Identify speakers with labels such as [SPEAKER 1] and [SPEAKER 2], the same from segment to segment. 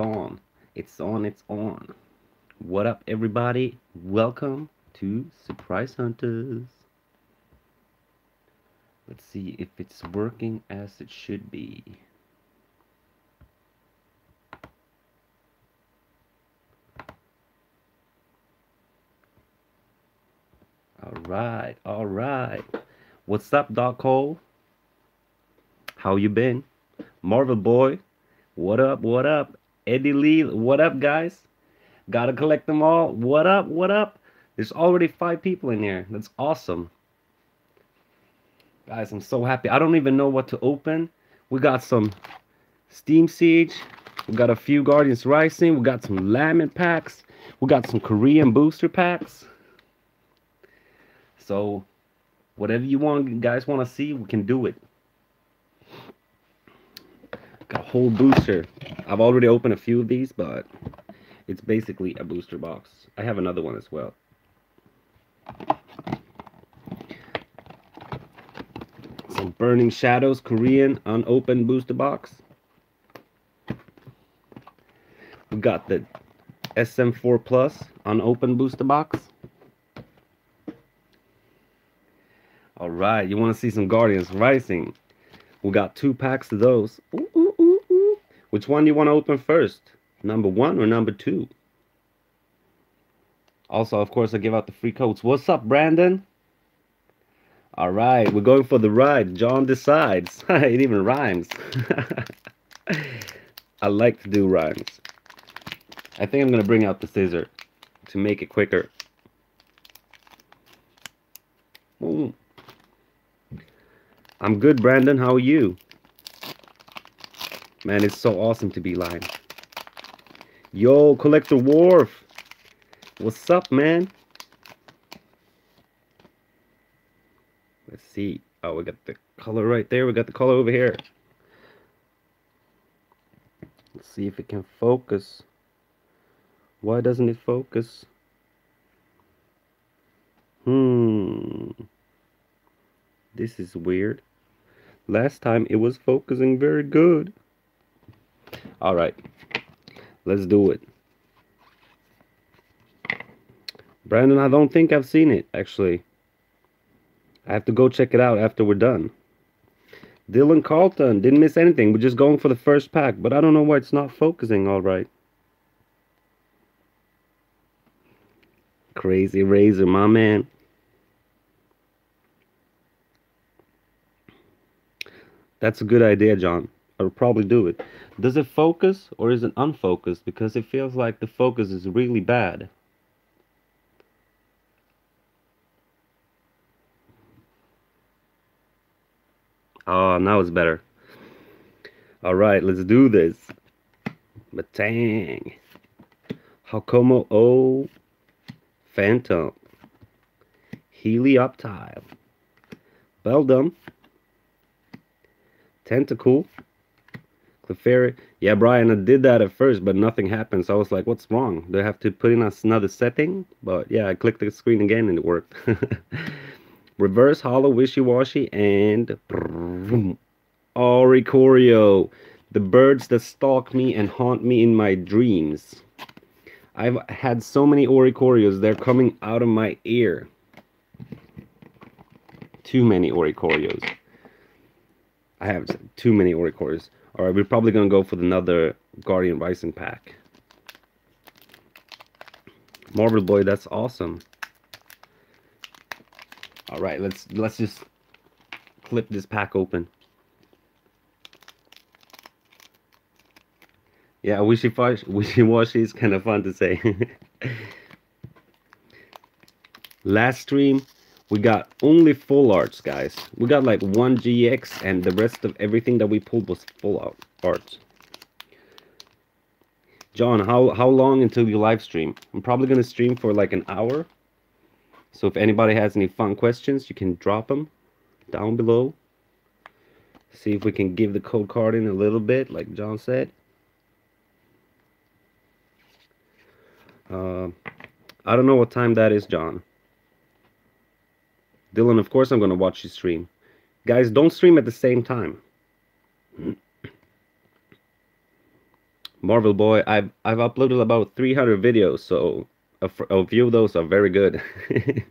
[SPEAKER 1] on. It's on, it's on. What up, everybody? Welcome to Surprise Hunters. Let's see if it's working as it should be. All right, all right. What's up, Doc Cole? How you been? Marvel Boy, what up, what up? Eddie Lee, what up, guys? Gotta collect them all. What up, what up? There's already five people in here. That's awesome. Guys, I'm so happy. I don't even know what to open. We got some Steam Siege. We got a few Guardians Rising. We got some Lament packs. We got some Korean booster packs. So, whatever you want, guys want to see, we can do it. Got a whole booster. I've already opened a few of these, but it's basically a booster box. I have another one as well. Some Burning Shadows Korean unopened booster box. We got the SM4 Plus unopened booster box. All right, you want to see some Guardians Rising? We got two packs of those. Ooh, ooh. Which one do you want to open first? Number one or number two? Also, of course, I give out the free codes. What's up, Brandon? All right, we're going for the ride. John decides. it even rhymes. I like to do rhymes. I think I'm going to bring out the scissor to make it quicker. Ooh. I'm good, Brandon. How are you? Man, it's so awesome to be live. Yo, Collector Wharf. What's up, man? Let's see. Oh, we got the color right there. We got the color over here. Let's see if it can focus. Why doesn't it focus? Hmm. This is weird. Last time it was focusing very good. All right. Let's do it. Brandon, I don't think I've seen it, actually. I have to go check it out after we're done. Dylan Carlton, didn't miss anything. We're just going for the first pack, but I don't know why it's not focusing all right. Crazy Razor, my man. That's a good idea, John. I'll probably do it. Does it focus or is it unfocused? Because it feels like the focus is really bad. Oh, now it's better. All right, let's do this. Matang. Hakamo-o. Phantom. Helioptile. Beldum. Tentacool. Clefairy. Yeah, Brian, I did that at first, but nothing happened. So I was like, what's wrong? Do I have to put in another setting? But yeah, I clicked the screen again and it worked. Reverse Holo Wishiwashi and Oricorio. The birds that stalk me and haunt me in my dreams. I've had so many Oricorios, they're coming out of my ear. Too many Oricorios. I have too many Oricorios. Alright, we're probably gonna go for another Guardian Rising pack. Marvel Boy, that's awesome. Alright, let's let's just clip this pack open. Yeah, wishy-washy wishy is kind of fun to say. Last stream, we got only full arts, guys. We got like one GX and the rest of everything that we pulled was full arts. John, how, how long until you live stream? I'm probably going to stream for like an hour. So if anybody has any fun questions, you can drop them down below. See if we can give the code card in a little bit, like John said. Uh, I don't know what time that is, John. Dylan, of course I'm going to watch you stream. Guys, don't stream at the same time. Marvel Boy, I've I've uploaded about 300 videos, so a, a few of those are very good.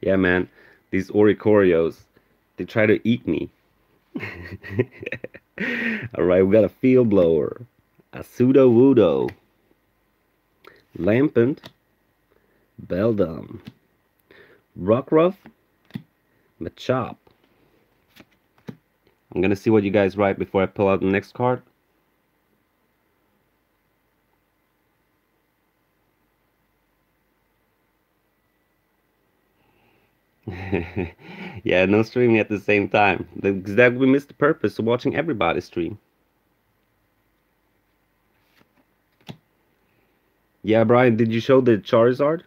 [SPEAKER 1] yeah, man, these Oricorios, they try to eat me. All right, we got a field blower, a Sudowoodo, Lampent, Beldum, Rockruff, Machop. I'm gonna see what you guys write before I pull out the next card. yeah, no streaming at the same time. Because that we missed the purpose of watching everybody stream. Yeah, Brian, did you show the Charizard?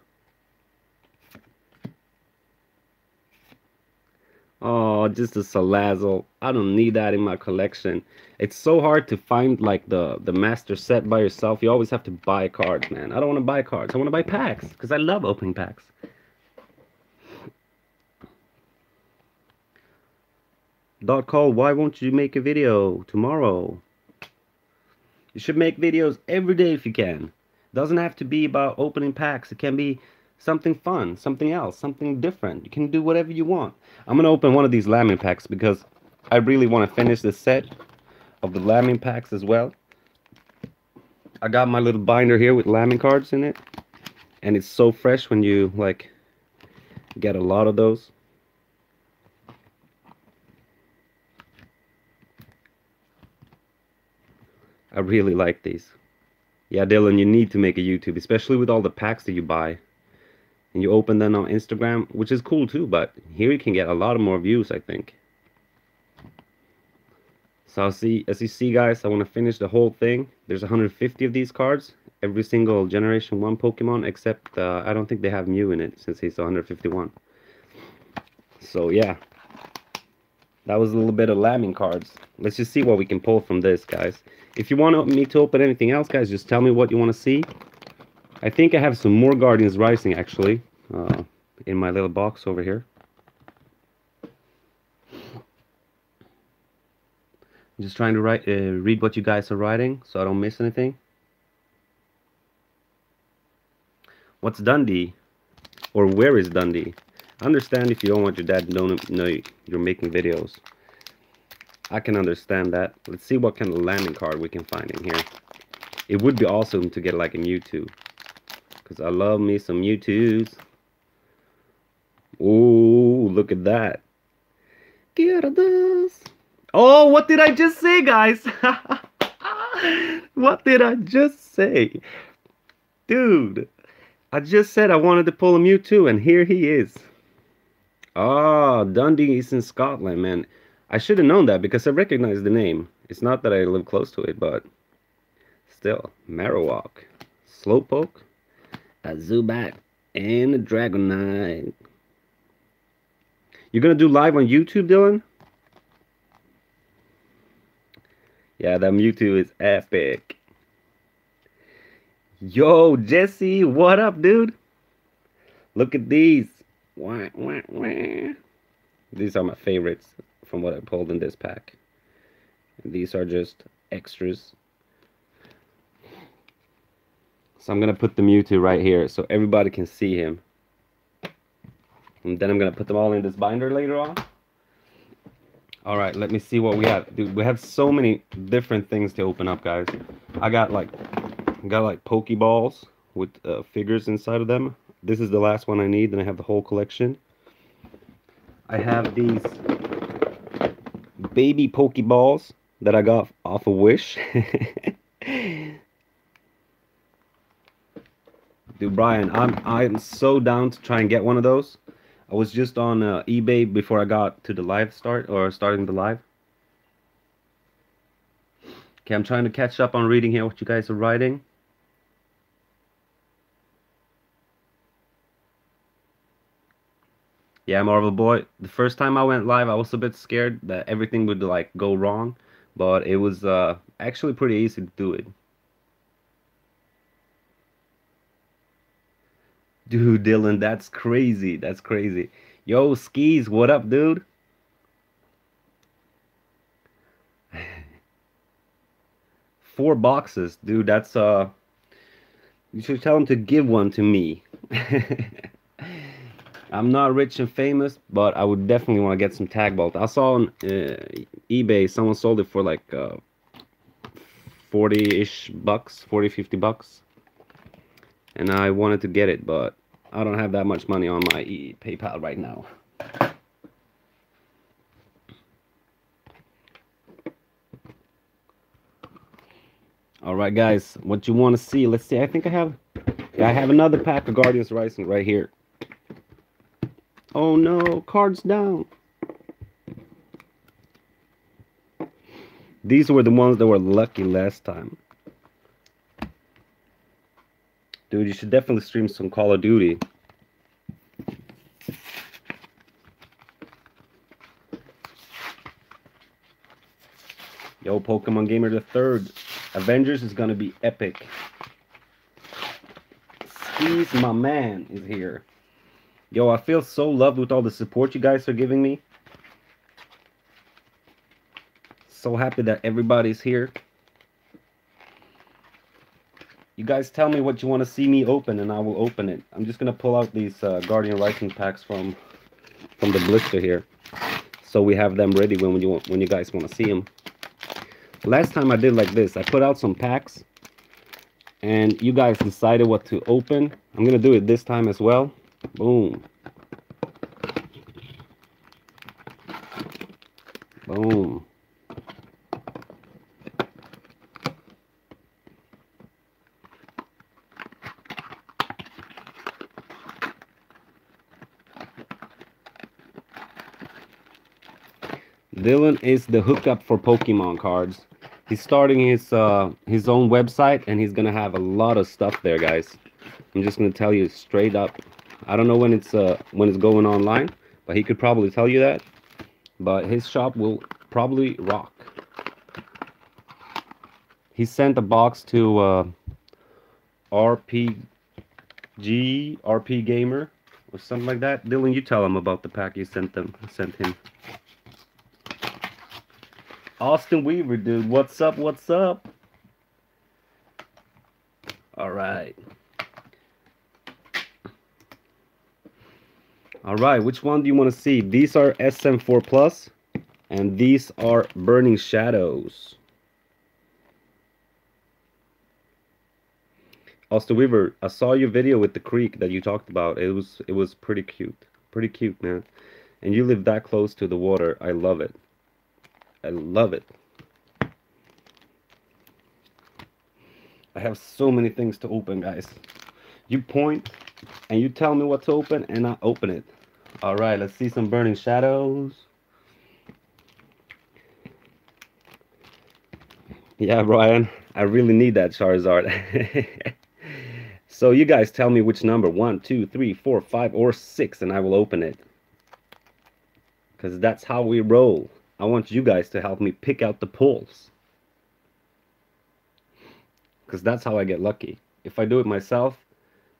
[SPEAKER 1] Oh, just a Salazzle. I don't need that in my collection. It's so hard to find like the, the master set by yourself. You always have to buy cards, man. I don't want to buy cards. I want to buy packs because I love opening packs. Doc Cole, why won't you make a video tomorrow? You should make videos every day if you can. Doesn't have to be about opening packs. It can be something fun, something else, something different. You can do whatever you want. I'm going to open one of these Lambent packs because I really want to finish the set of the Lambent packs as well. I got my little binder here with Lambent cards in it. And it's so fresh when you like get a lot of those. I really like these. Yeah, Dylan, you need to make a YouTube, especially with all the packs that you buy. And you open them on Instagram, which is cool too, but here you can get a lot of more views, I think. So see, as you see guys, I want to finish the whole thing. There's 150 of these cards, every single Generation 1 Pokemon, except uh, I don't think they have Mew in it, since he's 151. So yeah, that was a little bit of lambing cards. Let's just see what we can pull from this, guys. If you want me to open anything else, guys, just tell me what you want to see. I think I have some more Guardians Rising, actually, uh, in my little box over here. I'm just trying to write, uh, read what you guys are writing, so I don't miss anything. What's Dundee? Or where is Dundee? I understand if you don't want your dad to know, know you're making videos. I can understand that. Let's see what kind of landing card we can find in here. It would be awesome to get like a Mewtwo. Because I love me some Mewtwo's. Ooh, look at that. Gyarados. Oh, what did I just say, guys? what did I just say? Dude, I just said I wanted to pull a Mewtwo, and here he is. Ah, oh, Dundee is in Scotland, man. I should have known that because I recognize the name. It's not that I live close to it, but still. Marowak, Slowpoke, a Zubat, and a Dragonite. You're gonna do live on YouTube, Dylan? Yeah, that Mewtwo is epic. Yo, Jesse, what up, dude? Look at these. Wah, wah, wah. These are my favorites from what I pulled in this pack. These are just extras. So I'm going to put the Mewtwo right here so everybody can see him. And then I'm going to put them all in this binder later on. Alright, let me see what we have. Dude, we have so many different things to open up, guys. I got like, got like Pokeballs with uh, figures inside of them. This is the last one I need, and I have the whole collection. I have these baby Pokeballs that I got off of Wish. Dude, Brian, I'm I'm so down to try and get one of those. I was just on uh, eBay before I got to the live start or starting the live. Okay, I'm trying to catch up on reading here what you guys are writing. yeah, Marvel Boy. The first time I went live, I was a bit scared that everything would like go wrong, but it was uh, actually pretty easy to do it. Dude, Dylan, that's crazy. That's crazy. Yo, skis, what up, dude? Four boxes, dude. That's uh, you should tell him to give one to me. I'm not rich and famous, but I would definitely want to get some tag bolt. I saw on uh, eBay someone sold it for like uh, 40-ish bucks, 40, 50 bucks. And I wanted to get it, but I don't have that much money on my e PayPal right now. All right, guys, what you want to see? Let's see. I think I have, I have another pack of Guardians Rising right here. Oh no, cards down. These were the ones that were lucky last time. Dude, you should definitely stream some Call of Duty. Yo, Pokemon Gamer the third. Avengers is gonna be epic. Skis, my man, is here. Yo, I feel so loved with all the support you guys are giving me. So happy that everybody's here. You guys tell me what you want to see me open and I will open it. I'm just going to pull out these uh, Guardian Rising packs from from the blister here. So we have them ready when when you want, when you guys want to see them. Last time I did like this. I put out some packs and you guys decided what to open. I'm going to do it this time as well. Boom. Boom. Dylan is the hookup for Pokemon cards. He's starting his uh, his own website and he's gonna have a lot of stuff there, guys. I'm just gonna tell you straight up. I don't know when it's uh, when it's going online, but he could probably tell you that. But his shop will probably rock. He sent a box to uh, RPG RP Gamer or something like that. Dylan, you tell him about the pack you sent them sent him. Austin Weaver, dude. What's up? What's up? All right. All right, which one do you want to see? These are SM4 Plus, and these are Burning Shadows. Austin Weaver, I saw your video with the creek that you talked about. It was it was pretty cute. Pretty cute, man. And you live that close to the water. I love it. I love it. I have so many things to open, guys. You point, and you tell me what to open, and I open it. All right, let's see some Burning Shadows. Yeah, Brian, I really need that Charizard. so you guys tell me which number, one, two, three, four, five, or six, and I will open it. Because that's how we roll. I want you guys to help me pick out the pulls. Because that's how I get lucky. If I do it myself,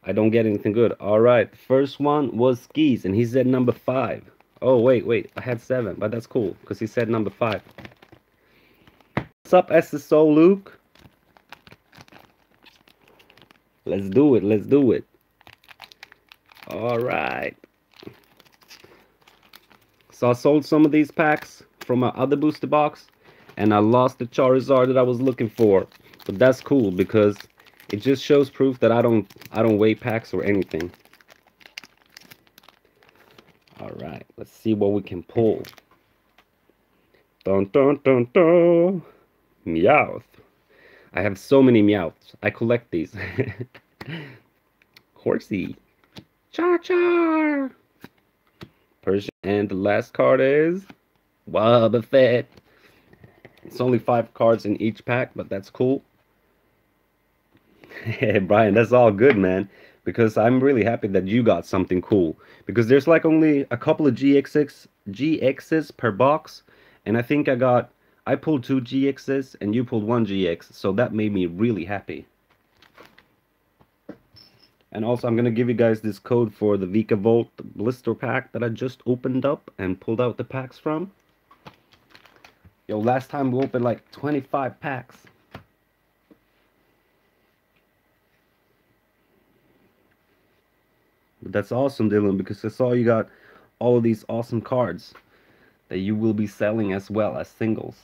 [SPEAKER 1] I don't get anything good. All right, first one was skis, and he said number five. Oh, wait, wait, I had seven, but that's cool, because he said number five. What's up, SSO Luke? Let's do it, let's do it. All right. So I sold some of these packs from my other booster box, and I lost the Charizard that I was looking for. But that's cool, because it just shows proof that I don't I don't weigh packs or anything. Alright, let's see what we can pull. Dun dun dun dun Meowth. I have so many Meowths. I collect these. Horsey. Char Char. Persian. And the last card is Wobbuffet. It's only five cards in each pack, but that's cool. Hey, Brian, that's all good, man. Because I'm really happy that you got something cool. Because there's like only a couple of GXs, GXs per box. And I think I got, I pulled two GXs and you pulled one GX. So that made me really happy. And also, I'm going to give you guys this code for the Vikavolt blister pack that I just opened up and pulled out the packs from. Yo, last time we opened like 25 packs. That's awesome, Dylan, because I saw you got all of these awesome cards that you will be selling as well as singles.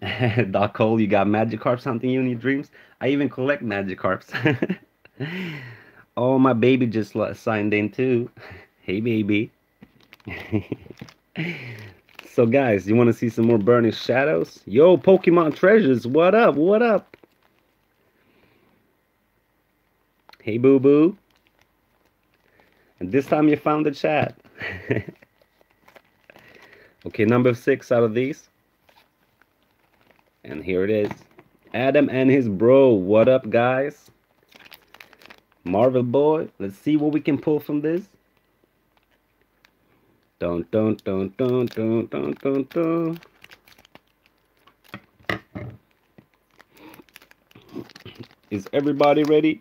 [SPEAKER 1] Doc Cole, you got Magikarps hunting you in your dreams? I even collect Magikarps. oh, my baby just signed in too. Hey, baby. so, guys, you want to see some more Burning Shadows? Yo, Pokemon Treasures, what up? What up? Hey, boo boo. And this time you found the chat. okay, number six out of these. And here it is. Adam and his bro. What up, guys? Marvel boy. Let's see what we can pull from this. Dun dun dun dun dun dun dun dun. Is everybody ready?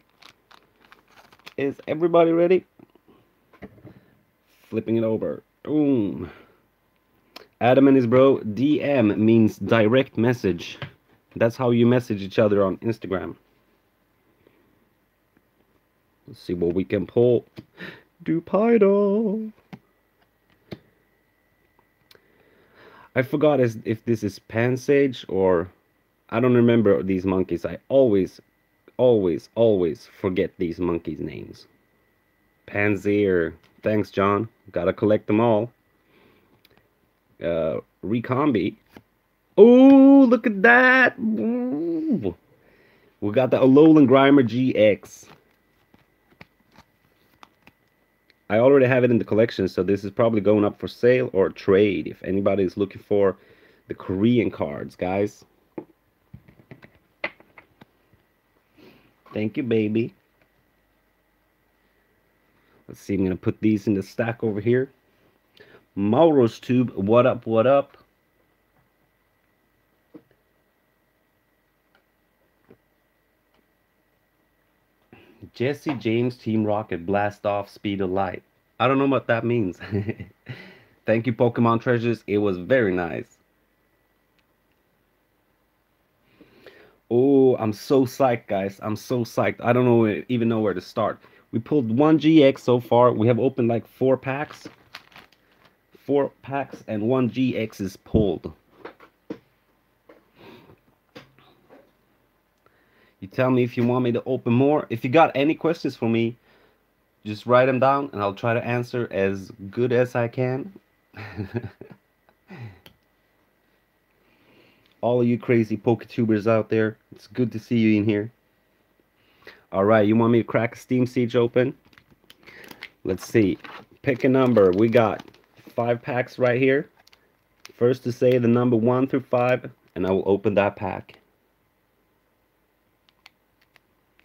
[SPEAKER 1] Is everybody ready? Flipping it over. Boom. Adam and his bro, DM means direct message. That's how you message each other on Instagram. Let's see what we can pull. Dewpider. I forgot if this is Pansage or I don't remember these monkeys. I always, always, always forget these monkeys' names. Pansear. Thanks, John. Gotta collect them all uh, Recombi. Oh, look at that. Ooh. We got the Alolan Grimer GX. I already have it in the collection, so this is probably going up for sale or trade if anybody is looking for the Korean cards, guys. Thank you, baby. Let's see, I'm going to put these in the stack over here. Mauro's Tube, what up, what up? Jesse James Team Rocket Blast Off Speed of Light. I don't know what that means. Thank you, Pokemon Treasures. It was very nice. Oh, I'm so psyched, guys. I'm so psyched. I don't know even know where to start. We pulled one GX so far. We have opened like four packs four packs and one GX is pulled. You tell me if you want me to open more. If you got any questions for me, just write them down and I'll try to answer as good as I can. All of you crazy PokeTubers out there, it's good to see you in here. Alright, you want me to crack a Steam Siege open? Let's see. Pick a number. We got five packs right here. First to say the number one through five, and I will open that pack.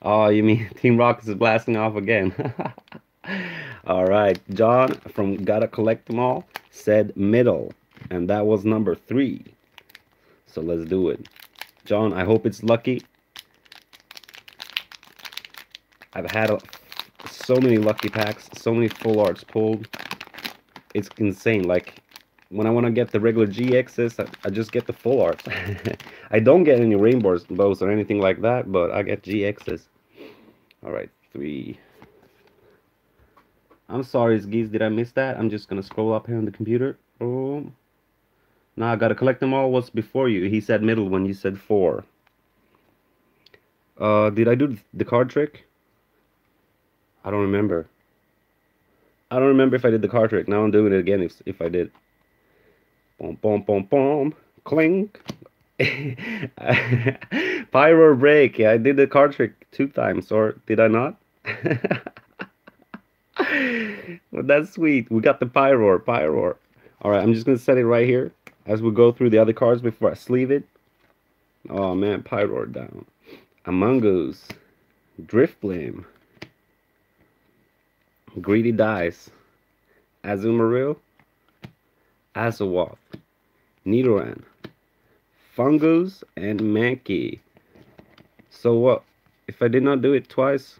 [SPEAKER 1] Oh, you mean Team Rockets is blasting off again? all right, John from Gotta Collect Them All said middle, and that was number three. So let's do it. John, I hope it's lucky. I've had a, so many lucky packs, so many full arts pulled it's insane. Like when I want to get the regular GXs, I, I just get the full arts. I don't get any rainbows bows or anything like that, but I get GXs. All right, three. I'm sorry, Geese. Did I miss that? I'm just gonna scroll up here on the computer. Oh, now I gotta collect them all. What's before you? He said middle when you said four. Uh, did I do the card trick? I don't remember. I don't remember if I did the card trick. Now I'm doing it again if, if I did. Boom, boom, boom, boom. Clink. Pyroar break. Yeah, I did the card trick two times. Or did I not? well, that's sweet. We got the pyro, pyro. Alright, I'm just going to set it right here as we go through the other cards before I sleeve it. Oh, man. pyro down. Amoonguss. Drifblim. Greedy Dice, Azumarill, Azawath, Nidoran, Foongus, and Mankey. So what? If I did not do it twice,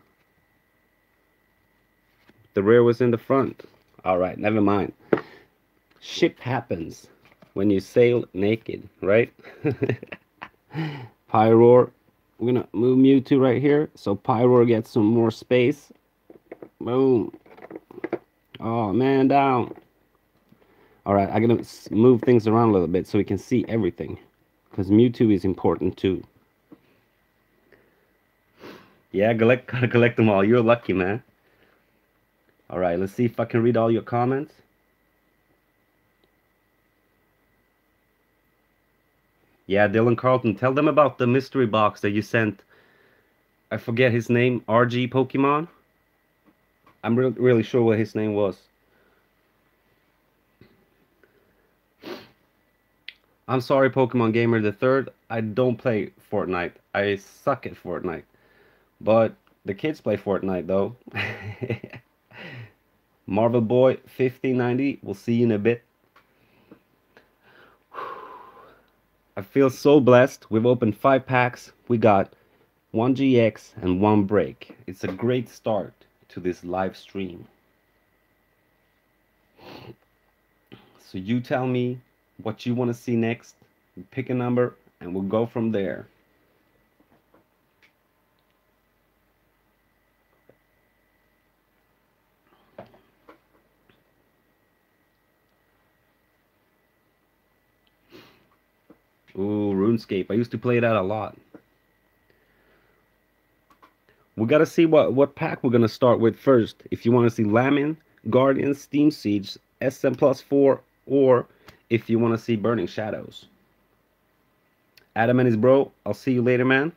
[SPEAKER 1] the rare was in the front. Alright, never mind. Ship happens when you sail naked, right? Pyroar. We're gonna move Mewtwo right here so Pyroar gets some more space. Boom. Oh, man, down. All right, I'm going to move things around a little bit so we can see everything. Because Mewtwo is important too. Yeah, collect, gotta collect them all. You're lucky, man. All right, let's see if I can read all your comments. Yeah, Dylan Carlton, tell them about the mystery box that you sent. I forget his name, RG Pokemon. I'm re really sure what his name was. I'm sorry, Pokemon Gamer the Third. I don't play Fortnite. I suck at Fortnite. But the kids play Fortnite though. Marvel Boy 1590. We'll see you in a bit. I feel so blessed. We've opened five packs. We got one GX and one break. It's a great start to this live stream. So you tell me what you want to see next. Pick a number and we'll go from there. Ooh, RuneScape. I used to play that a lot. We gotta see what, what pack we're gonna start with first. If you want to see Lambent, Guardian, Steam Siege, SM Plus 4, or if you want to see Burning Shadows. Adam and his bro, I'll see you later, man.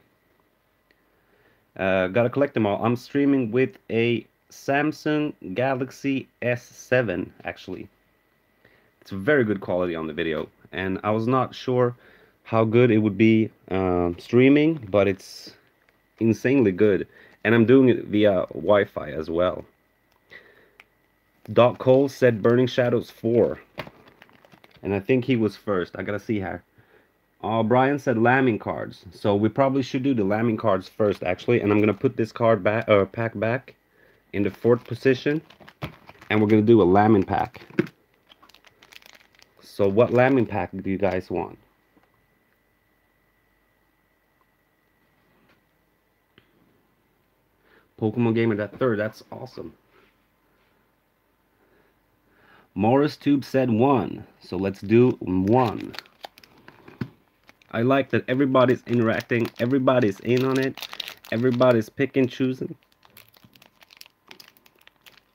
[SPEAKER 1] Uh, gotta collect them all. I'm streaming with a Samsung Galaxy S7, actually. It's very good quality on the video, and I was not sure how good it would be um, streaming, but it's insanely good. And I'm doing it via Wi-Fi as well. Doc Cole said Burning Shadows 4. And I think he was first. I gotta see here. Uh, Brian said lambing cards. So we probably should do the lambing cards first, actually. And I'm gonna put this card back, uh, pack back in the fourth position. And we're gonna do a lambing pack. So what lambing pack do you guys want? Pokemon game Gamer that third. That's awesome. Morris Tube said one. So let's do one. I like that everybody's interacting. Everybody's in on it. Everybody's picking, choosing.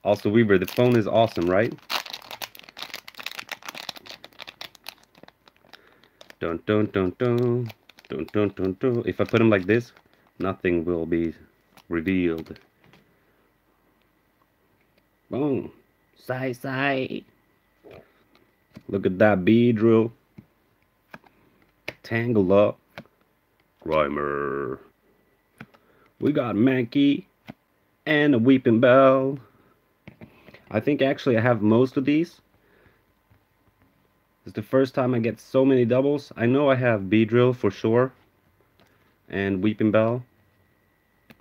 [SPEAKER 1] Also, Weaver, the phone is awesome, right? Dun dun dun dun. Dun dun dun dun. If I put them like this, nothing will be revealed. Boom. Side side. Look at that Beedrill. Tangle up. Grimer. We got Mankey and a Weepinbell. I think actually I have most of these. It's the first time I get so many doubles. I know I have Beedrill for sure. And Weepinbell.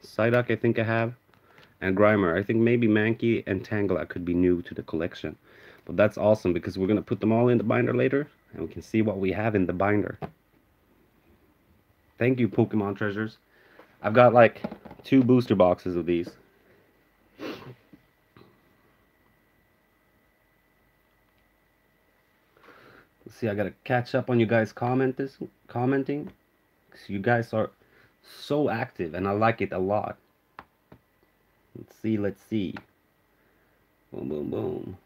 [SPEAKER 1] Psyduck I think I have. And Grimer. I think maybe Mankey and Tangela could be new to the collection. But that's awesome because we're going to put them all in the binder later. And we can see what we have in the binder. Thank you, Pokemon Treasures. I've got like two booster boxes of these. Let's see, I gotta catch up on you guys commenting. Because you guys are so active and I like it a lot. Let's see, let's see. Boom, boom, boom.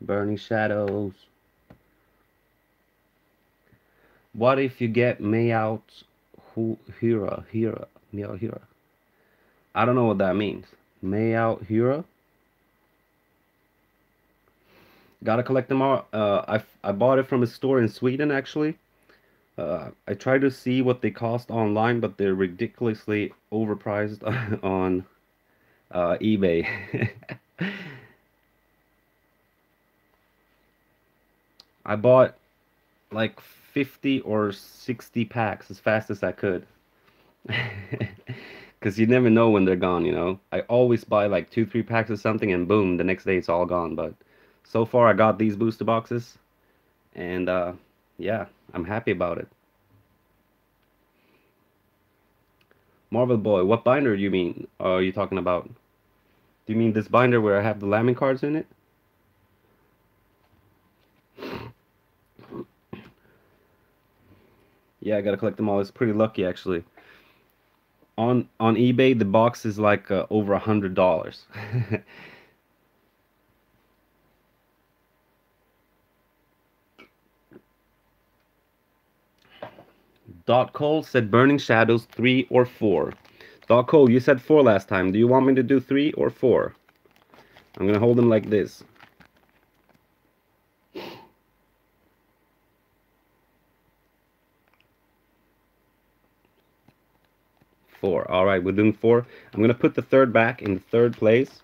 [SPEAKER 1] Burning Shadows. What if you get Mayout Hira, Hira, Meow Hira? I don't know what that means. Mayout Hira? Gotta collect them all. Uh, I, I bought it from a store in Sweden, actually. Uh, I tried to see what they cost online, but they're ridiculously overpriced on uh, eBay. I bought like 50 or 60 packs as fast as I could. Because you never know when they're gone, you know. I always buy like two, three packs of something and boom, the next day it's all gone. But so far I got these booster boxes. And uh, yeah, I'm happy about it. Marvel Boy, what binder do you mean are you talking about? Do you mean this binder where I have the lambing cards in it? Yeah, I gotta collect them all. It's pretty lucky actually. On on eBay, the box is like uh, over a hundred dollars. Doc Cole said Burning Shadows 3 or 4. Doc Cole, you said 4 last time. Do you want me to do 3 or 4? I'm going to hold them like this. Four. All right, we're doing four. I'm going to put the third back in the third place.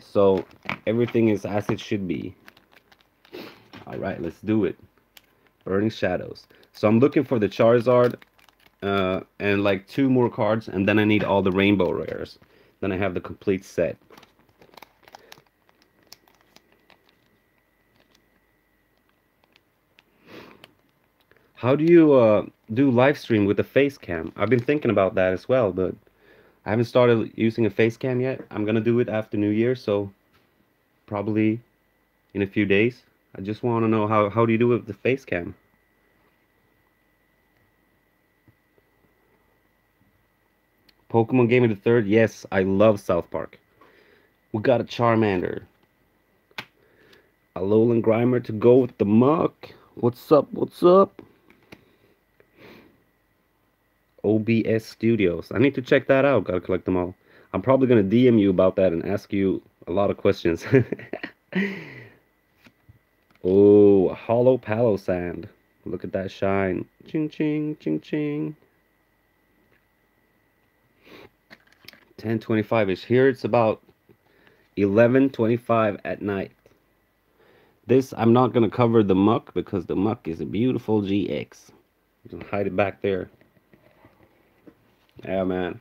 [SPEAKER 1] So everything is as it should be. All right, let's do it. Burning Shadows. So I'm looking for the Charizard uh, and like two more cards, and then I need all the rainbow rares. Then I have the complete set. How do you uh, do live stream with a face cam? I've been thinking about that as well, but I haven't started using a face cam yet. I'm gonna do it after New Year, so probably in a few days. I just want to know how how do you do it with the face cam? Pokemon Game of the Third. Yes, I love South Park. We got a Charmander. A Alolan Grimer to go with the Muk. What's up? What's up? OBS Studios. I need to check that out. Gotta collect them all. I'm probably gonna DM you about that and ask you a lot of questions. oh, Holo Palossand. Look at that shine. Ching ching ching ching. 10:25 ish. Here it's about 11:25 at night. This I'm not gonna cover the Muk because the Muk is a beautiful GX. Just hide it back there. Yeah, man.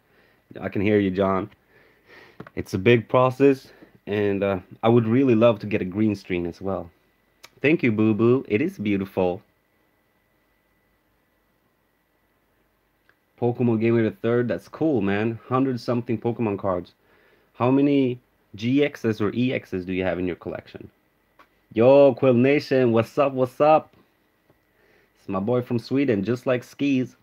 [SPEAKER 1] I can hear you, John. It's a big process, and uh, I would really love to get a green screen as well. Thank you, Boo Boo. It is beautiful. Pokemon Game the Third. That's cool, man. Hundred something Pokemon cards. How many GXs or EXs do you have in your collection? Yo, Quill Nation, what's up? What's up? It's my boy from Sweden, just like skis.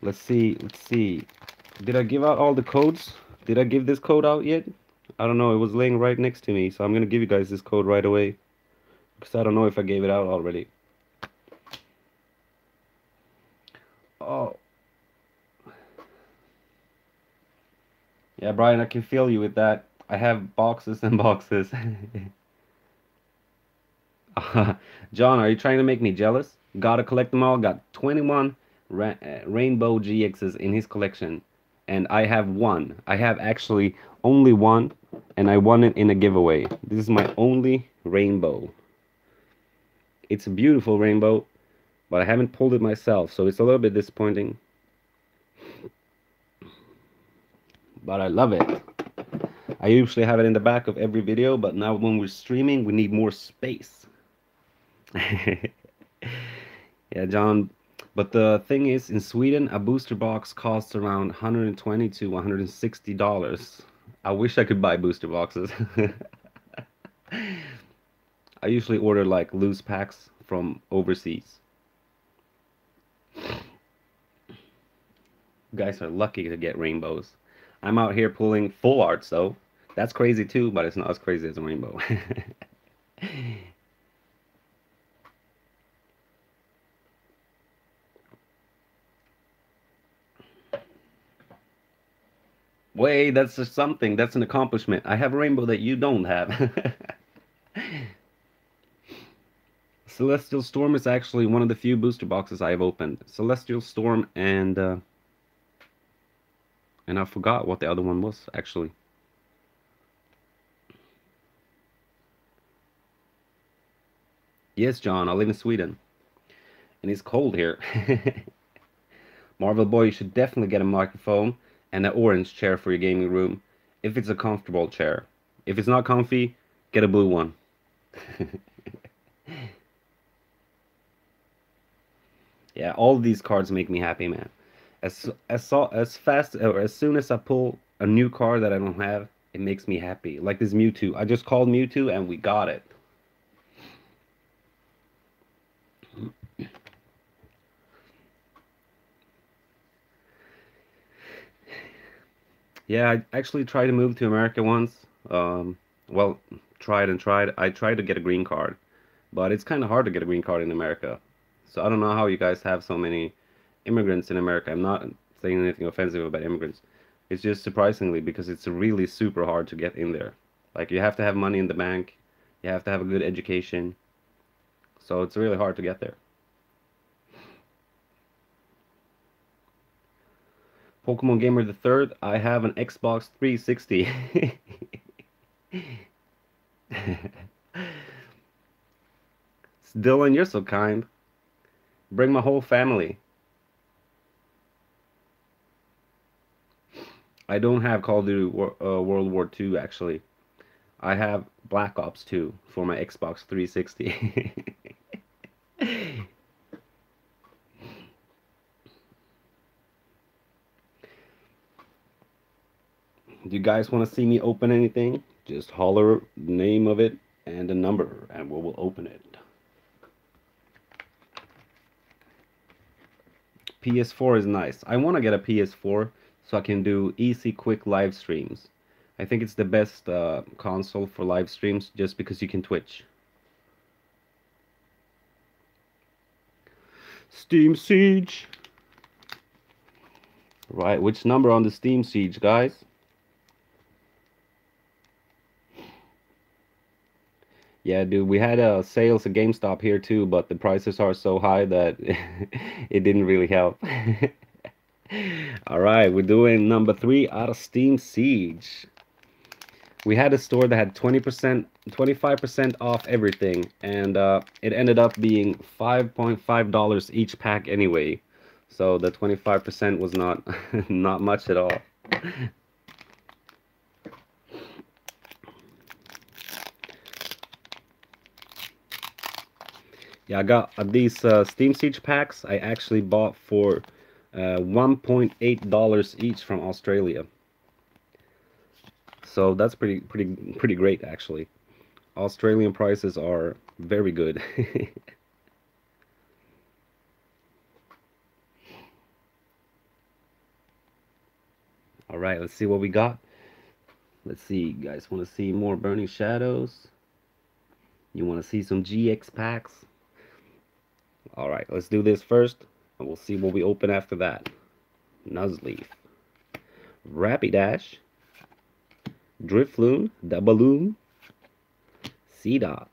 [SPEAKER 1] Let's see. Let's see. Did I give out all the codes? Did I give this code out yet? I don't know. It was laying right next to me, so I'm gonna give you guys this code right away. Because I don't know if I gave it out already. Oh. Yeah, Brian, I can feel you with that. I have boxes and boxes. John, are you trying to make me jealous? Gotta collect them all. Got 21 ra uh, Rainbow GXs in his collection. And I have one. I have actually only one and I won it in a giveaway. This is my only rainbow. It's a beautiful rainbow, but I haven't pulled it myself, so it's a little bit disappointing. But I love it. I usually have it in the back of every video, but now when we're streaming, we need more space. yeah, John. But the thing is, in Sweden, a booster box costs around 120 to 160 dollars. I wish I could buy booster boxes. I usually order like loose packs from overseas. You guys are lucky to get rainbows. I'm out here pulling full arts though. That's crazy too, but it's not as crazy as a rainbow. Wait, that's something. That's an accomplishment. I have a rainbow that you don't have. Celestial Storm is actually one of the few booster boxes I have opened. Celestial Storm and uh, and I forgot what the other one was actually. Yes, John, I live in Sweden. And it's cold here. Marvel Boy, you should definitely get a microphone and an orange chair for your gaming room if it's a comfortable chair. If it's not comfy, get a blue one. Yeah, all these cards make me happy, man. As as as fast or as soon as I pull a new card that I don't have, it makes me happy. Like this Mewtwo. I just called Mewtwo and we got it. Yeah, I actually tried to move to America once. Um, well, tried and tried. I tried to get a green card, but it's kind of hard to get a green card in America. So I don't know how you guys have so many immigrants in America. I'm not saying anything offensive about immigrants. It's just surprisingly because it's really super hard to get in there. Like you have to have money in the bank, you have to have a good education. So it's really hard to get there. Pokemon Gamer the Third, I have an Xbox 360. Dylan, you're so kind. Bring my whole family. I don't have Call of Duty uh, World War II actually. I have Black Ops 2 for my Xbox 360. you guys want to see me open anything? Just holler name of it and a number and we will open it. PS4 is nice. I want to get a PS4 so I can do easy, quick live streams. I think it's the best uh, console for live streams just because you can Twitch. Steam Siege. Right, which number on the Steam Siege, guys? Yeah, dude, we had a sales at GameStop here too, but the prices are so high that it didn't really help. All right, we're doing number three out of Steam Siege. We had a store that had 20%, 25% off everything, and uh, it ended up being $5.5 each pack anyway. So the 25% was not not much at all. Yeah, I got uh, these uh, Steam Siege packs. I actually bought for uh, $1.8 each from Australia. So that's pretty pretty pretty great actually. Australian prices are very good. All right, let's see what we got. Let's see, you guys want to see more Burning Shadows? You want to see some GX packs? All right, let's do this first, and we'll see what we open after that. Nuzleaf, Rapidash, Drifloon, Doubaloo, Seedot,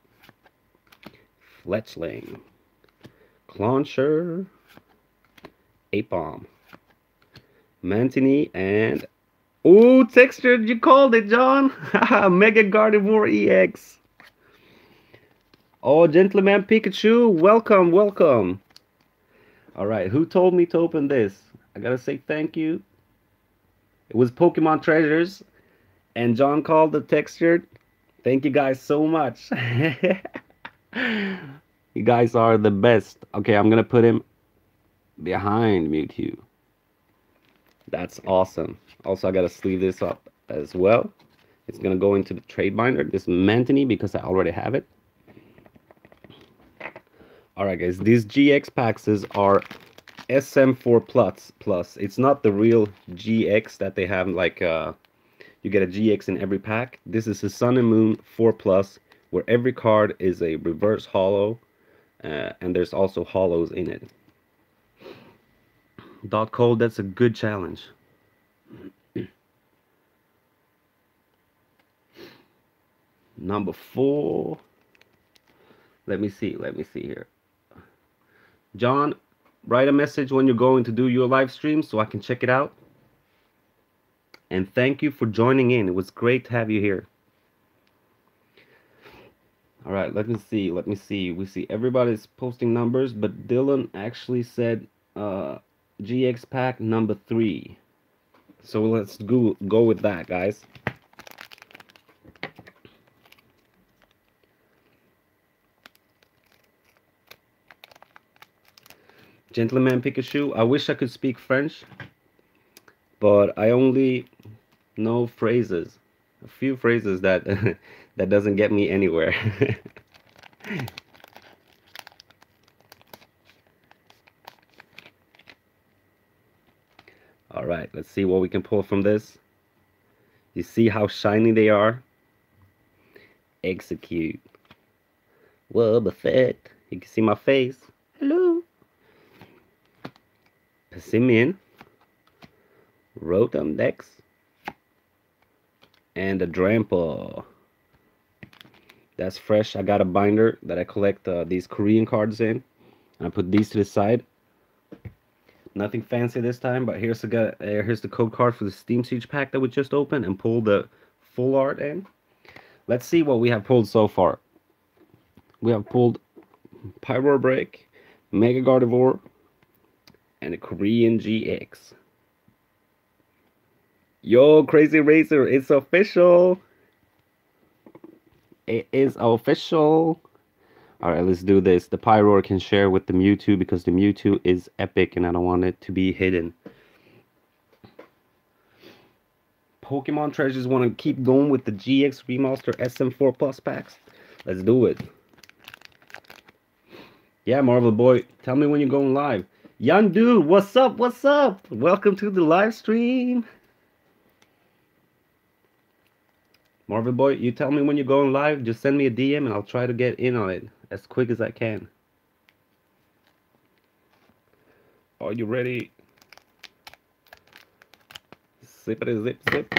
[SPEAKER 1] Fletchling, Clauncher, Aipom, Mantini, and... Ooh, textured, you called it, John! Mega Gardevoir EX. Oh, Gentleman Pikachu, welcome, welcome. All right, who told me to open this? I gotta say thank you. It was Pokemon Treasures, and John called the textured. Thank you guys so much. you guys are the best. Okay, I'm gonna put him behind Mewtwo. That's awesome. Also, I gotta sleeve this up as well. It's gonna go into the trade binder. This Mantini because I already have it. Alright guys, these GX packs are SM4 plus plus. It's not the real GX that they have like uh you get a GX in every pack. This is the Sun and Moon 4 plus where every card is a reverse holo uh, and there's also holos in it. Doc Cole, that's a good challenge. Number four. Let me see, let me see here. John, write a message when you're going to do your live stream so I can check it out. And thank you for joining in. It was great to have you here. All right, let me see. Let me see. We see everybody's posting numbers, but Dylan actually said uh, GX pack number three. So let's go go with that, guys. Gentleman Pikachu. I wish I could speak French, but I only know phrases. A few phrases that that doesn't get me anywhere. All right, let's see what we can pull from this. You see how shiny they are? Execute. Well, effect. You can see my face. Hello. Passimian. Rotom Dex. And a Drampa. That's fresh. I got a binder that I collect uh, these Korean cards in. And I put these to the side. Nothing fancy this time, but here's the uh, here's the code card for the Steam Siege pack that we just opened and pulled the full art in. Let's see what we have pulled so far. We have pulled Pyroar Break, Mega Gardevoir, and a Korean GX. Yo, Crazy Racer, it's official! It is official! Alright, let's do this. The Pyroar can share with the Mewtwo because the Mewtwo is epic and I don't want it to be hidden. Pokemon Treasures want to keep going with the GX Remaster SM4 Plus packs. Let's do it. Yeah, Marvel Boy, tell me when you're going live. Young dude, what's up? What's up? Welcome to the live stream. Marvel Boy, you tell me when you're going live. Just send me a DM and I'll try to get in on it as quick as I can. Are you ready? Zip it, zip, zip.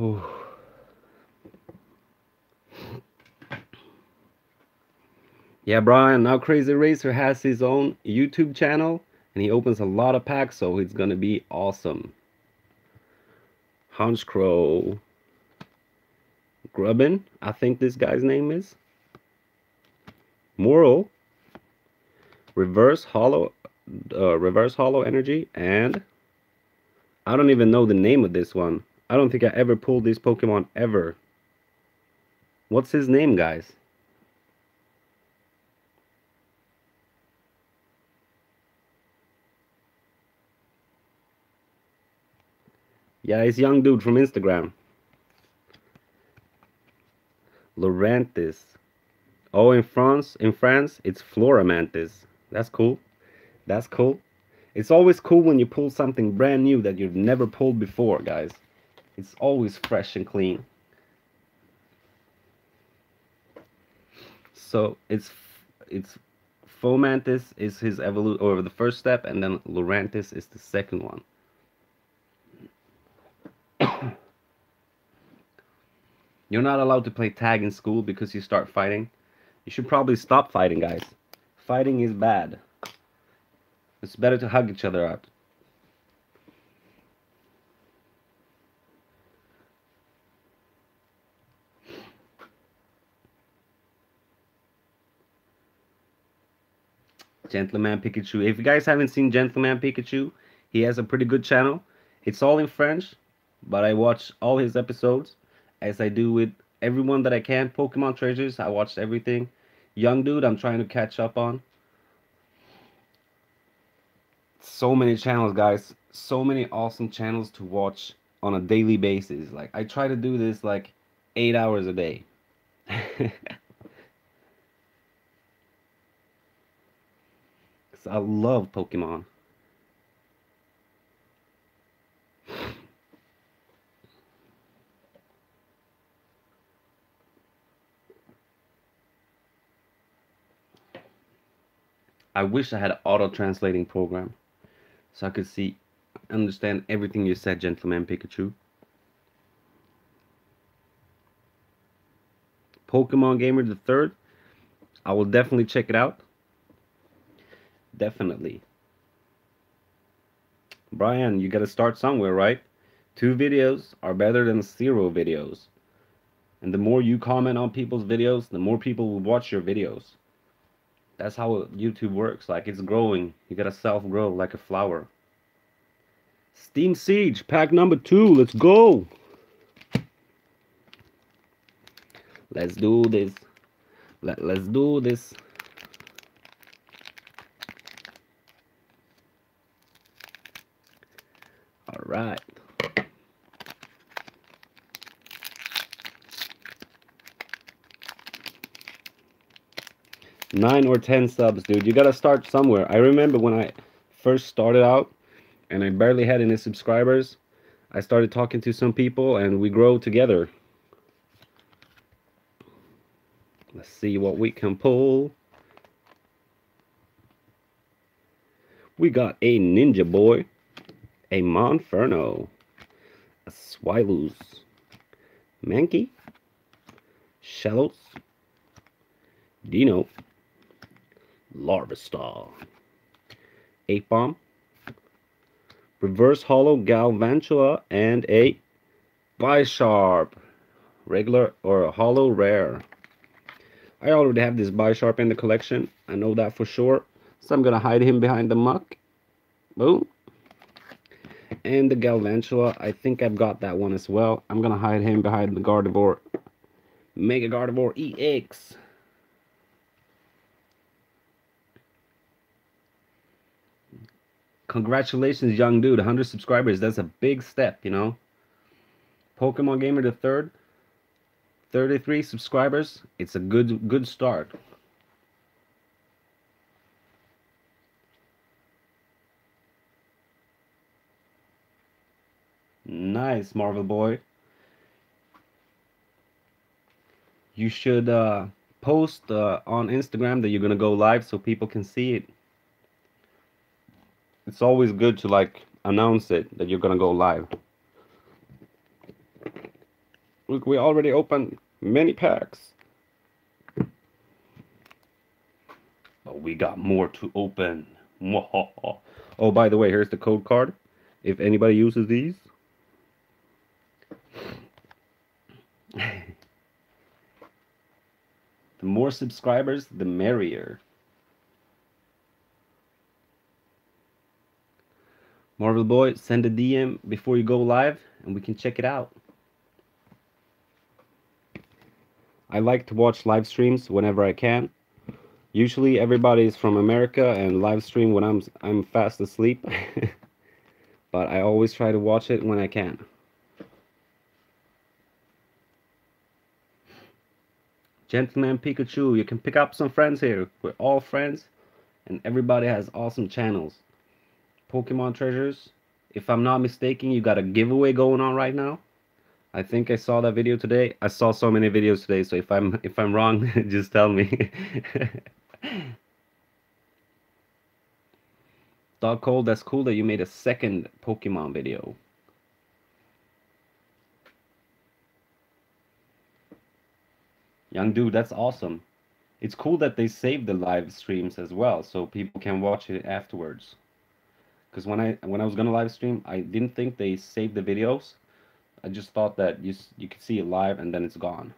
[SPEAKER 1] Ooh. Yeah, Brian, now Crazy Racer has his own YouTube channel and he opens a lot of packs, so it's gonna be awesome. Honchkrow. Grubbin, I think this guy's name is. Morelull. Reverse Holo uh, Reverse Holo Energy and I don't even know the name of this one. I don't think I ever pulled this Pokemon ever. What's his name, guys? Yeah, it's young dude from Instagram. Lurantis. Oh, in France, in France, it's Floramantis. That's cool. That's cool. It's always cool when you pull something brand new that you've never pulled before, guys. It's always fresh and clean. So it's it's Fomantis is his evolution or the first step, and then Lurantis is the second one. You're not allowed to play tag in school because you start fighting. You should probably stop fighting, guys. Fighting is bad. It's better to hug each other out. Gentleman Pikachu. If you guys haven't seen Gentleman Pikachu, he has a pretty good channel. It's all in French, but I watch all his episodes as I do with everyone that I can. Pokemon Treasures, I watched everything. Young Dude, I'm trying to catch up on. So many channels, guys. So many awesome channels to watch on a daily basis. Like, I try to do this like eight hours a day. I love Pokemon. I wish I had an auto translating program so I could see understand everything you said, gentleman Pikachu. Pokemon Gamer the third. I will definitely check it out. Definitely. Brian, you gotta start somewhere, right? Two videos are better than zero videos. And the more you comment on people's videos, the more people will watch your videos that's how YouTube works. Like it's growing. You gotta self-grow like a flower. Steam Siege, pack number two. Let's go. Let's do this. Let, let's do this. All right. Nine or ten subs, dude. You gotta start somewhere. I remember when I first started out and I barely had any subscribers. I started talking to some people and we grow together. Let's see what we can pull. We got a Ninja Boy, a Monferno, a Zweilous, Mankey, Shellos, Deino, Larvesta, Ape Bomb, Reverse Holo Galvantula, and a Bisharp, regular or a Holo Rare. I already have this Bisharp in the collection. I know that for sure. So I'm going to hide him behind the Muk. Boom. And the Galvantula, I think I've got that one as well. I'm going to hide him behind the Gardevoir. Mega Gardevoir EX. Congratulations, young dude. 100 subscribers. That's a big step, you know. Pokemon Gamer the third. 33 subscribers. It's a good good start. Nice, Marvel Boy. You should uh, post uh, on Instagram that you're gonna go live so people can see it. It's always good to like announce it that you're gonna go live. Look, we already opened many packs. But we got more to open. Oh, by the way, here's the code card. If anybody uses these. the more subscribers, the merrier. Marvel Boy, send a DM before you go live and we can check it out. I like to watch live streams whenever I can. Usually everybody is from America and live stream when I'm I'm fast asleep. but I always try to watch it when I can. Gentleman Pikachu, you can pick up some friends here. We're all friends and everybody has awesome channels. Pokemon Treasures, if I'm not mistaken, you got a giveaway going on right now. I think I saw that video today. I saw so many videos today, so if I'm if I'm wrong, just tell me. Doc Cole, that's cool that you made a second Pokemon video. Young dude, that's awesome. It's cool that they save the live streams as well, so people can watch it afterwards. Because when I when I was gonna live stream, I didn't think they saved the videos, I just thought that you you could see it live and then it's gone.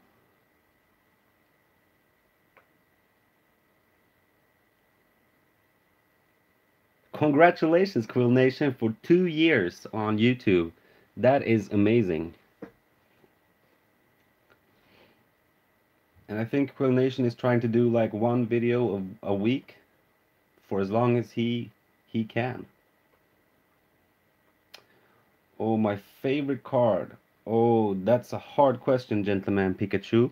[SPEAKER 1] Congratulations, Quill Nation, for two years on YouTube. That is amazing. And I think Quill Nation is trying to do like one video of a week for as long as he he can. Oh, my favorite card. Oh, that's a hard question, gentleman Pikachu.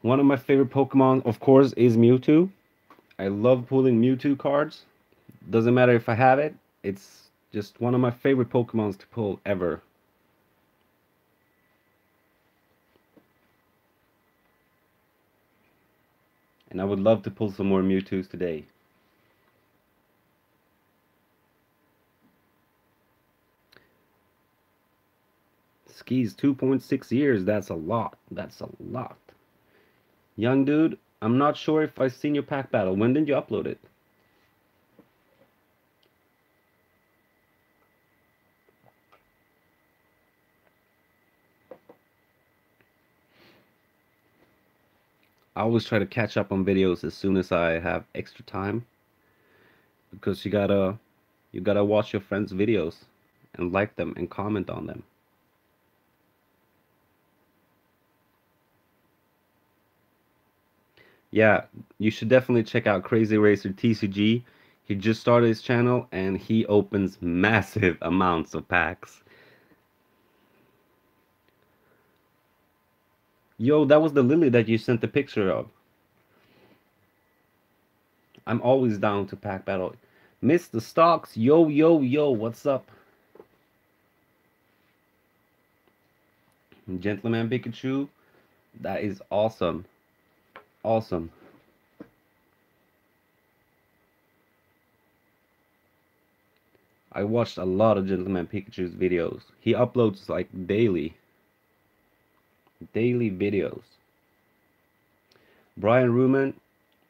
[SPEAKER 1] One of my favorite Pokemon, of course, is Mewtwo. I love pulling Mewtwo cards. Doesn't matter if I have it. It's just one of my favorite Pokemons to pull ever. And I would love to pull some more Mewtwo's today. Skis 2.6 years. That's a lot. That's a lot. Young dude, I'm not sure if I've seen your pack battle. When did you upload it? I always try to catch up on videos as soon as I have extra time because you gotta you gotta watch your friends videos and like them and comment on them Yeah, you should definitely check out Crazy Racer TCG. He just started his channel and he opens massive amounts of packs. Yo, that was the lily that you sent the picture of. I'm always down to pack battle. Mr. Stocks, yo, yo, yo, what's up? Gentleman Pikachu, that is awesome. Awesome. I watched a lot of Gentleman Pikachu's videos. He uploads like daily. Daily videos. Brian Ruman,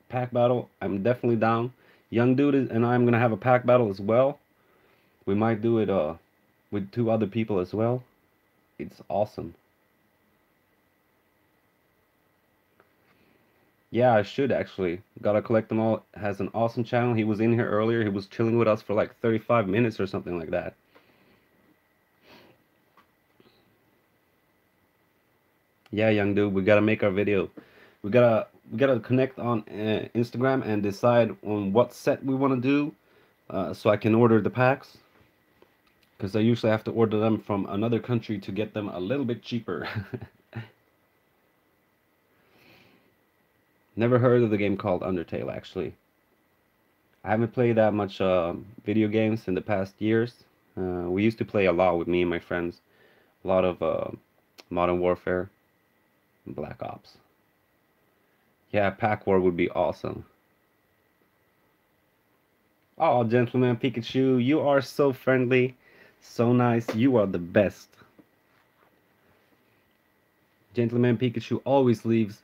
[SPEAKER 1] pack battle. I'm definitely down. Young dude is, and I'm gonna have a pack battle as well. We might do it uh with two other people as well. It's awesome. Yeah, I should actually. Gotta collect them all. Has an awesome channel. He was in here earlier. He was chilling with us for like 35 minutes or something like that. Yeah, young dude, we gotta make our video. We gotta we gotta connect on uh, Instagram and decide on what set we want to do, uh, so I can order the packs. Because I usually have to order them from another country to get them a little bit cheaper. Never heard of the game called Undertale, actually. I haven't played that much uh, video games in the past years. Uh, we used to play a lot with me and my friends. A lot of uh, Modern Warfare and Black Ops. Yeah, Pack War would be awesome. Oh, gentleman Pikachu, you are so friendly, so nice. You are the best. Gentleman Pikachu always leaves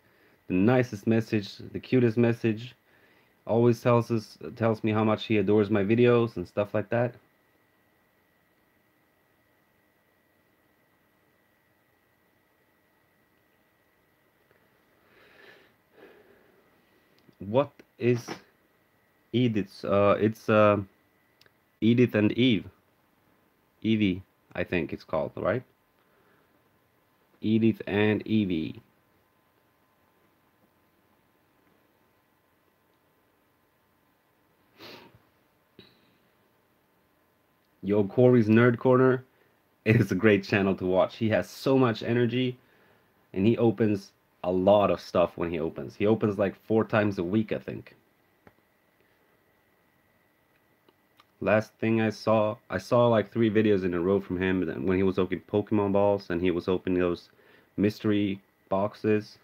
[SPEAKER 1] the nicest message, the cutest message. Always tells us tells me how much he adores my videos and stuff like that. What is Edith's? Uh, it's uh, Edith and Eve. Evie, I think it's called, right? Edith and Evie. Yo, Corey's Nerd Corner is a great channel to watch. He has so much energy and he opens a lot of stuff when he opens. He opens like four times a week, I think. Last thing I saw, I saw like three videos in a row from him when he was opening Pokemon balls and he was opening those mystery boxes.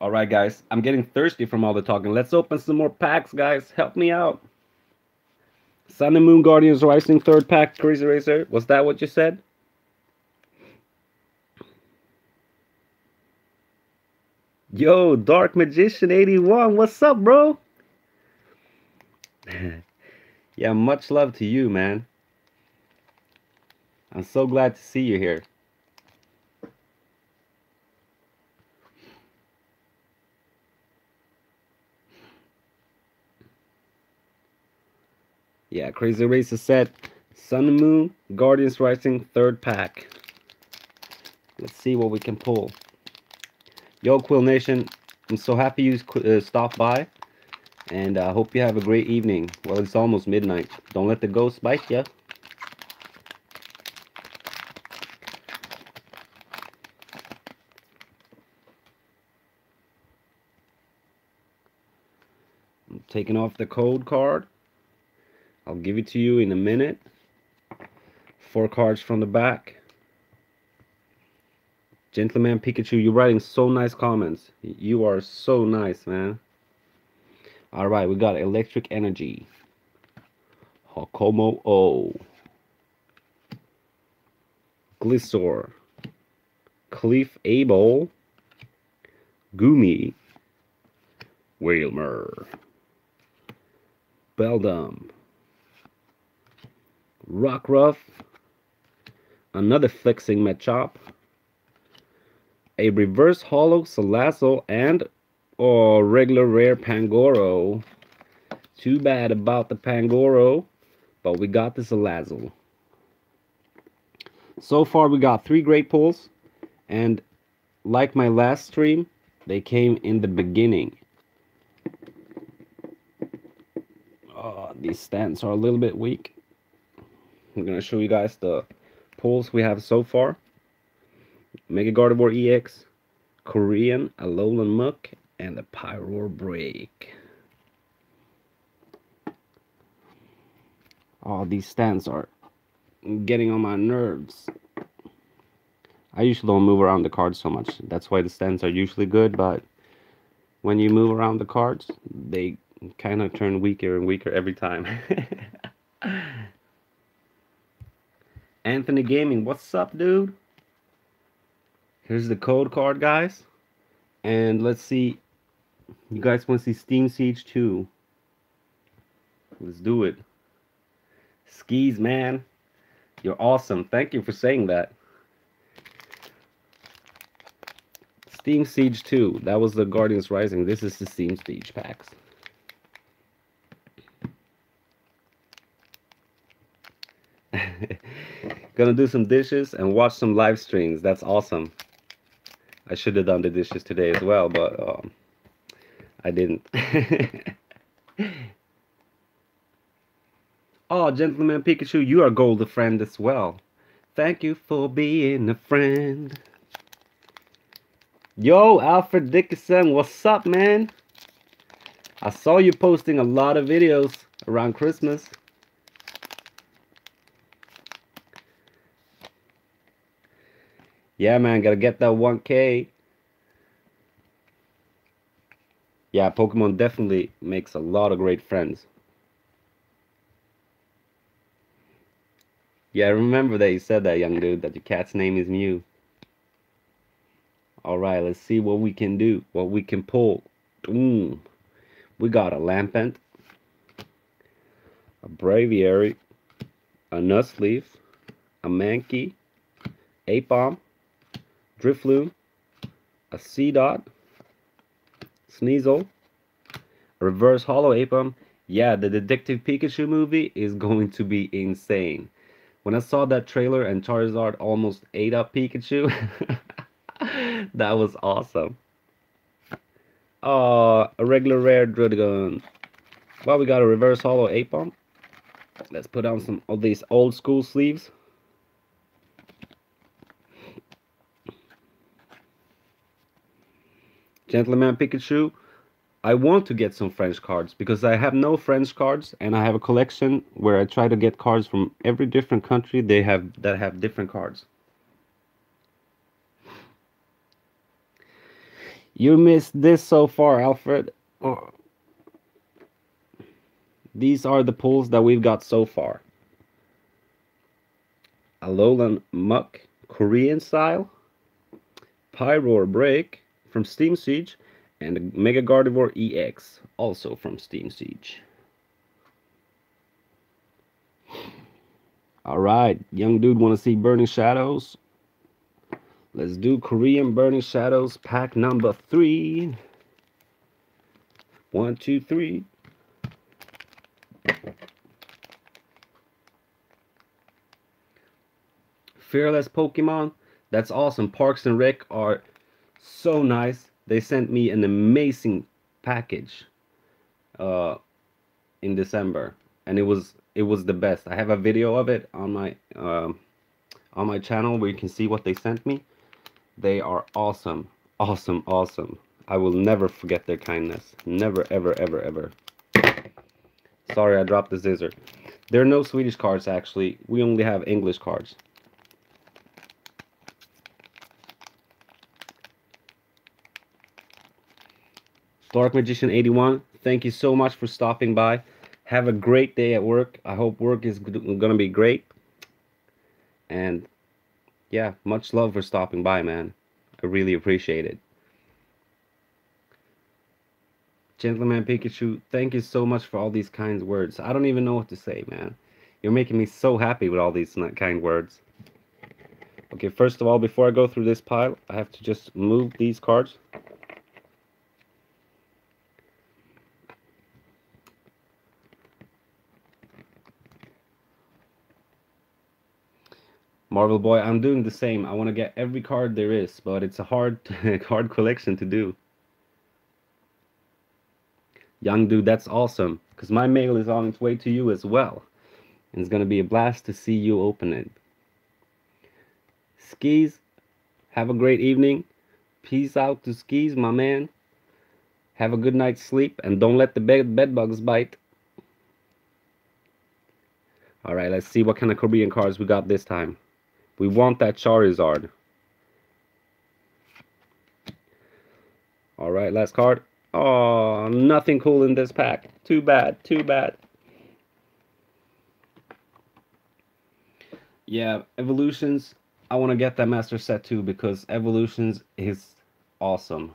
[SPEAKER 1] All right, guys. I'm getting thirsty from all the talking. Let's open some more packs, guys. Help me out. Sun and Moon Guardians Rising third pack Crazy Racer. Was that what you said? Yo, Dark Magician 81. What's up, bro? yeah, much love to you, man. I'm so glad to see you here. Yeah, Crazy Racer set. Sun and Moon, Guardians Rising, third pack. Let's see what we can pull. Yo, Quill Nation, I'm so happy you uh, stopped by. And I uh, hope you have a great evening. Well, it's almost midnight. Don't let the ghost bite you. I'm taking off the code card. I'll give it to you in a minute. Four cards from the back. Gentleman Pikachu, you're writing so nice comments. You are so nice, man. Alright, we got Electric Energy. Hakomo O. Gliscor. Cliff Abel. Goomy. Wailmer. Beldum. Rockruff, another flexing Machop, a reverse holo Salazzle, and oh, regular rare Pangoro. Too bad about the Pangoro, but we got the Salazzle. So far, we got three great pulls, and like my last stream, they came in the beginning. Oh, these stands are a little bit weak. I'm gonna show you guys the pulls we have so far. Mega Gardevoir EX, Korean, Alolan Muk, and the Pyroar Break. Oh, these stands are getting on my nerves. I usually don't move around the cards so much. That's why the stands are usually good, but when you move around the cards, they kind of turn weaker and weaker every time. Anthony Gaming, what's up, dude? Here's the code card, guys. And let's see. You guys want to see Steam Siege 2? Let's do it. Skis, man. You're awesome. Thank you for saying that. Steam Siege 2. That was the Guardians Rising. This is the Steam Siege packs. Gonna do some dishes and watch some live streams. That's awesome. I should have done the dishes today as well, but um, I didn't. oh, Gentleman Pikachu, you are gold a friend as well. Thank you for being a friend. Yo, Alfred Dickinson, what's up, man? I saw you posting a lot of videos around Christmas. Yeah, man, gotta get that 1K. Yeah, Pokemon definitely makes a lot of great friends. Yeah, I remember that you said that, young dude, that your cat's name is Mew. Alright, let's see what we can do, what we can pull. Boom. We got a Lampent, a Braviary, a Nuzleaf, a Mankey, Aipom, Drifloon, a Seedot, Sneasel, a Reverse Holo Aipom. Yeah, the Detective Pikachu movie is going to be insane. When I saw that trailer and Charizard almost ate up Pikachu, that was awesome. Oh, a regular rare Druddigon. Well, we got a Reverse Holo Aipom. Let's put on some of these old school sleeves. Gentleman Pikachu, I want to get some French cards because I have no French cards and I have a collection where I try to get cards from every different country they have that have different cards. You missed this so far, Alfred. Oh. These are the pulls that we've got so far. Alolan Muk, Korean style. Pyroar Break, from Steam Siege and Mega Gardevoir EX, also from Steam Siege. Alright, young dude want to see Burning Shadows? Let's do Korean Burning Shadows pack number three. One, two, three. Fearless Pokemon. That's awesome. Parks and Rec are so nice. They sent me an amazing package uh, in December, and it was it was the best. I have a video of it on my uh, on my channel where you can see what they sent me. They are awesome, awesome, awesome. I will never forget their kindness. Never, ever, ever, ever. Sorry, I dropped the scissor. There are no Swedish cards, actually. We only have English cards. Dark Magician 81, thank you so much for stopping by. Have a great day at work. I hope work is going to be great. And yeah, much love for stopping by, man. I really appreciate it. Gentleman Pikachu, thank you so much for all these kind words. I don't even know what to say, man. You're making me so happy with all these kind words. Okay, first of all, before I go through this pile, I have to just move these cards. Marvel Boy, I'm doing the same. I want to get every card there is, but it's a hard hard collection to do. Young dude, that's awesome. Because my mail is on its way to you as well. And it's going to be a blast to see you open it. Skis, have a great evening. Peace out to Skis, my man. Have a good night's sleep and don't let the bed, bugs bite. Alright, let's see what kind of Korean cards we got this time. We want that Charizard. Alright, last card. Oh, nothing cool in this pack. Too bad, too bad. Yeah, Evolutions. I want to get that Master Set too because Evolutions is awesome.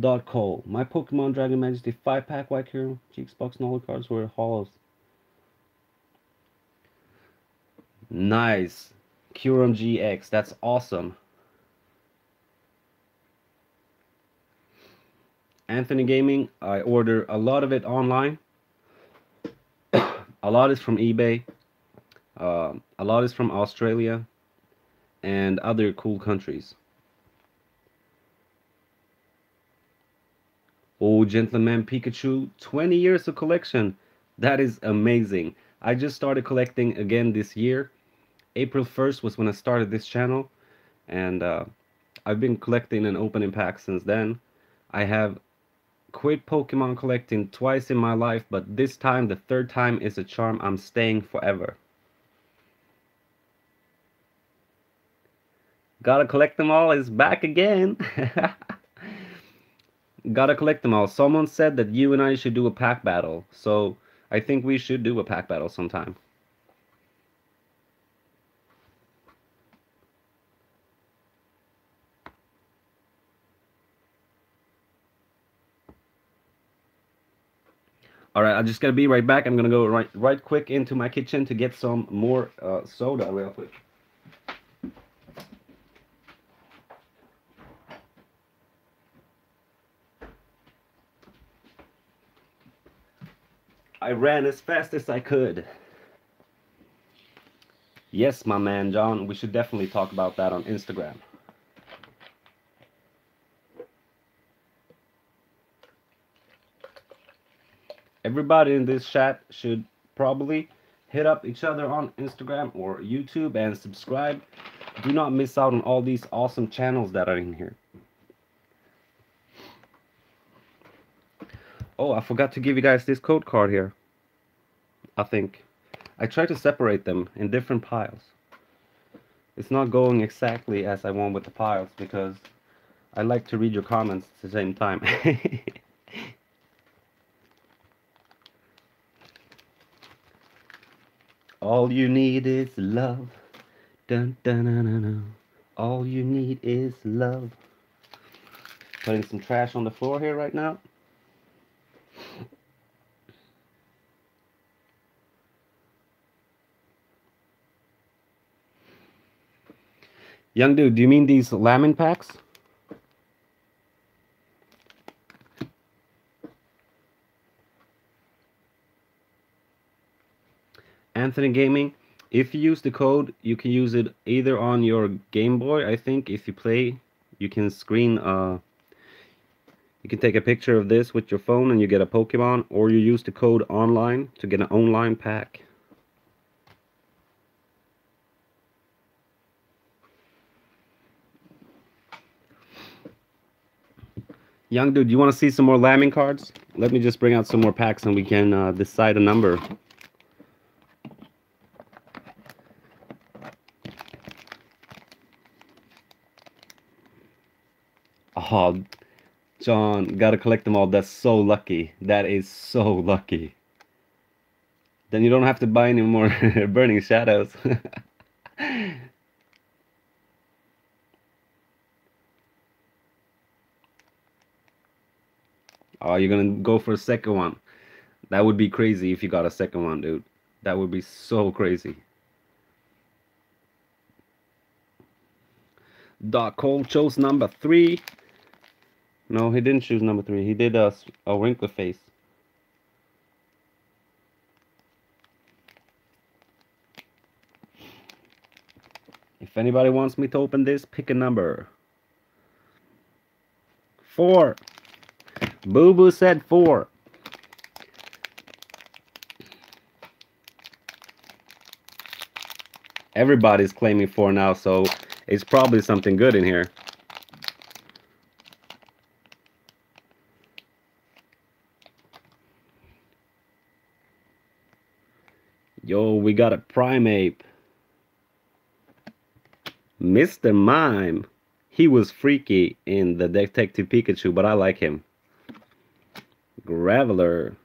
[SPEAKER 1] Doc Cole. My Pokemon Dragon Majesty 5 pack White Hero. Cheeks box and all the cards were holos. Nice. Kyurem GX. That's awesome. Anthony Gaming. I order a lot of it online. a lot is from eBay. Uh, a lot is from Australia and other cool countries. Oh, Gentleman Pikachu, 20 years of collection. That is amazing. I just started collecting again this year. April 1st was when I started this channel. And uh, I've been collecting and opening packs since then. I have quit Pokemon collecting twice in my life, but this time, the third time, is a charm. I'm staying forever. Gotta collect them all is back again. Gotta collect them all. Someone said that you and I should do a pack battle. So I think we should do a pack battle sometime. All right, I'm just gonna be right back. I'm gonna go right right quick into my kitchen to get some more uh, soda real quick. I ran as fast as I could. Yes, my man John, we should definitely talk about that on Instagram. Everybody in this chat should probably hit up each other on Instagram or YouTube and subscribe. Do not miss out on all these awesome channels that are in here. Oh, I forgot to give you guys this code card here. I think. I tried to separate them in different piles. It's not going exactly as I want with the piles because I like to read your comments at the same time. All you need is love. Dun, dun, dun, dun, dun. All you need is love. Putting some trash on the floor here right now. Young dude, do you mean these Lamin packs? Anthony Gaming. If you use the code, you can use it either on your Game Boy. I think if you play, you can screen. Uh, you can take a picture of this with your phone and you get a Pokemon, or you use the code online to get an online pack. Young dude, you want to see some more lambing cards? Let me just bring out some more packs and we can uh, decide a number. Oh, John, gotta collect them all. That's so lucky. That is so lucky. Then you don't have to buy any more Burning Shadows. oh, you're gonna go for a second one. That would be crazy if you got a second one, dude. That would be so crazy. Doc Cole chose number three. No, he didn't choose number three. He did uh, a, a wrinkle face. If anybody wants me to open this, pick a number. Four. Boo Boo said four. Everybody's claiming four now, so it's probably something good in here. Yo, we got a Primeape. Mr. Mime. He was freaky in the Detective Pikachu, but I like him. Graveler.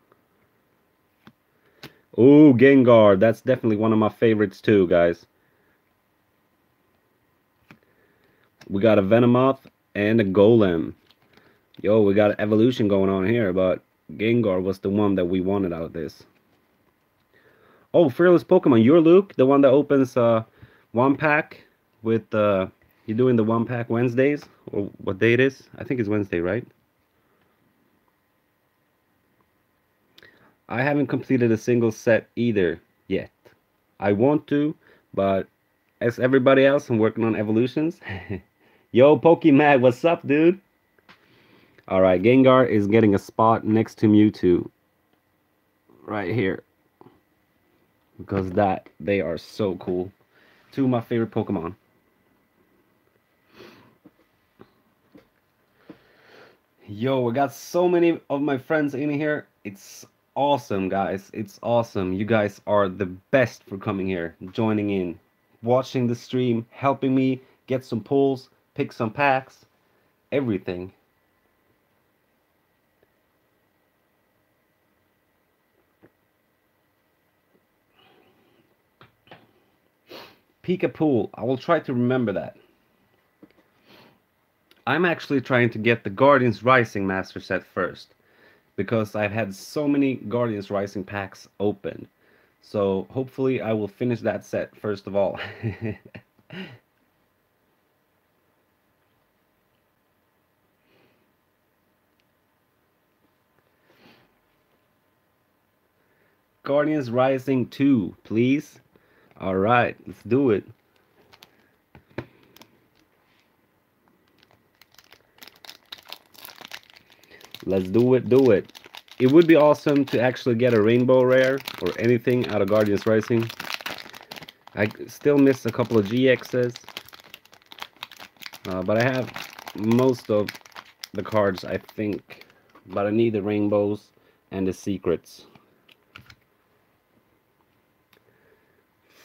[SPEAKER 1] Ooh, Gengar. That's definitely one of my favorites too, guys. We got a Venomoth and a Golem. Yo, we got an evolution going on here, but Gengar was the one that we wanted out of this. Oh, Fearless Pokemon, you're Luke, the one that opens uh, one pack with, uh, you're doing the one pack Wednesdays, or what day it is? I think it's Wednesday, right? I haven't completed a single set either yet. I want to, but as everybody else, I'm working on evolutions. Yo, Pokemag, what's up, dude? Alright, Gengar is getting a spot next to Mewtwo. Right here because that they are so cool. Two of my favorite Pokemon. Yo, I got so many of my friends in here. It's awesome, guys. It's awesome. You guys are the best for coming here, joining in, watching the stream, helping me get some pulls, pick some packs, everything. Pika Pool. I will try to remember that. I'm actually trying to get the Guardians Rising Master set first. Because I've had so many Guardians Rising packs open. So hopefully I will finish that set first of all. Guardians Rising 2, please. All right, let's do it. Let's do it, do it. It would be awesome to actually get a rainbow rare or anything out of Guardians Rising. I still miss a couple of GXs. Uh, but I have most of the cards, I think. But I need the rainbows and the secrets.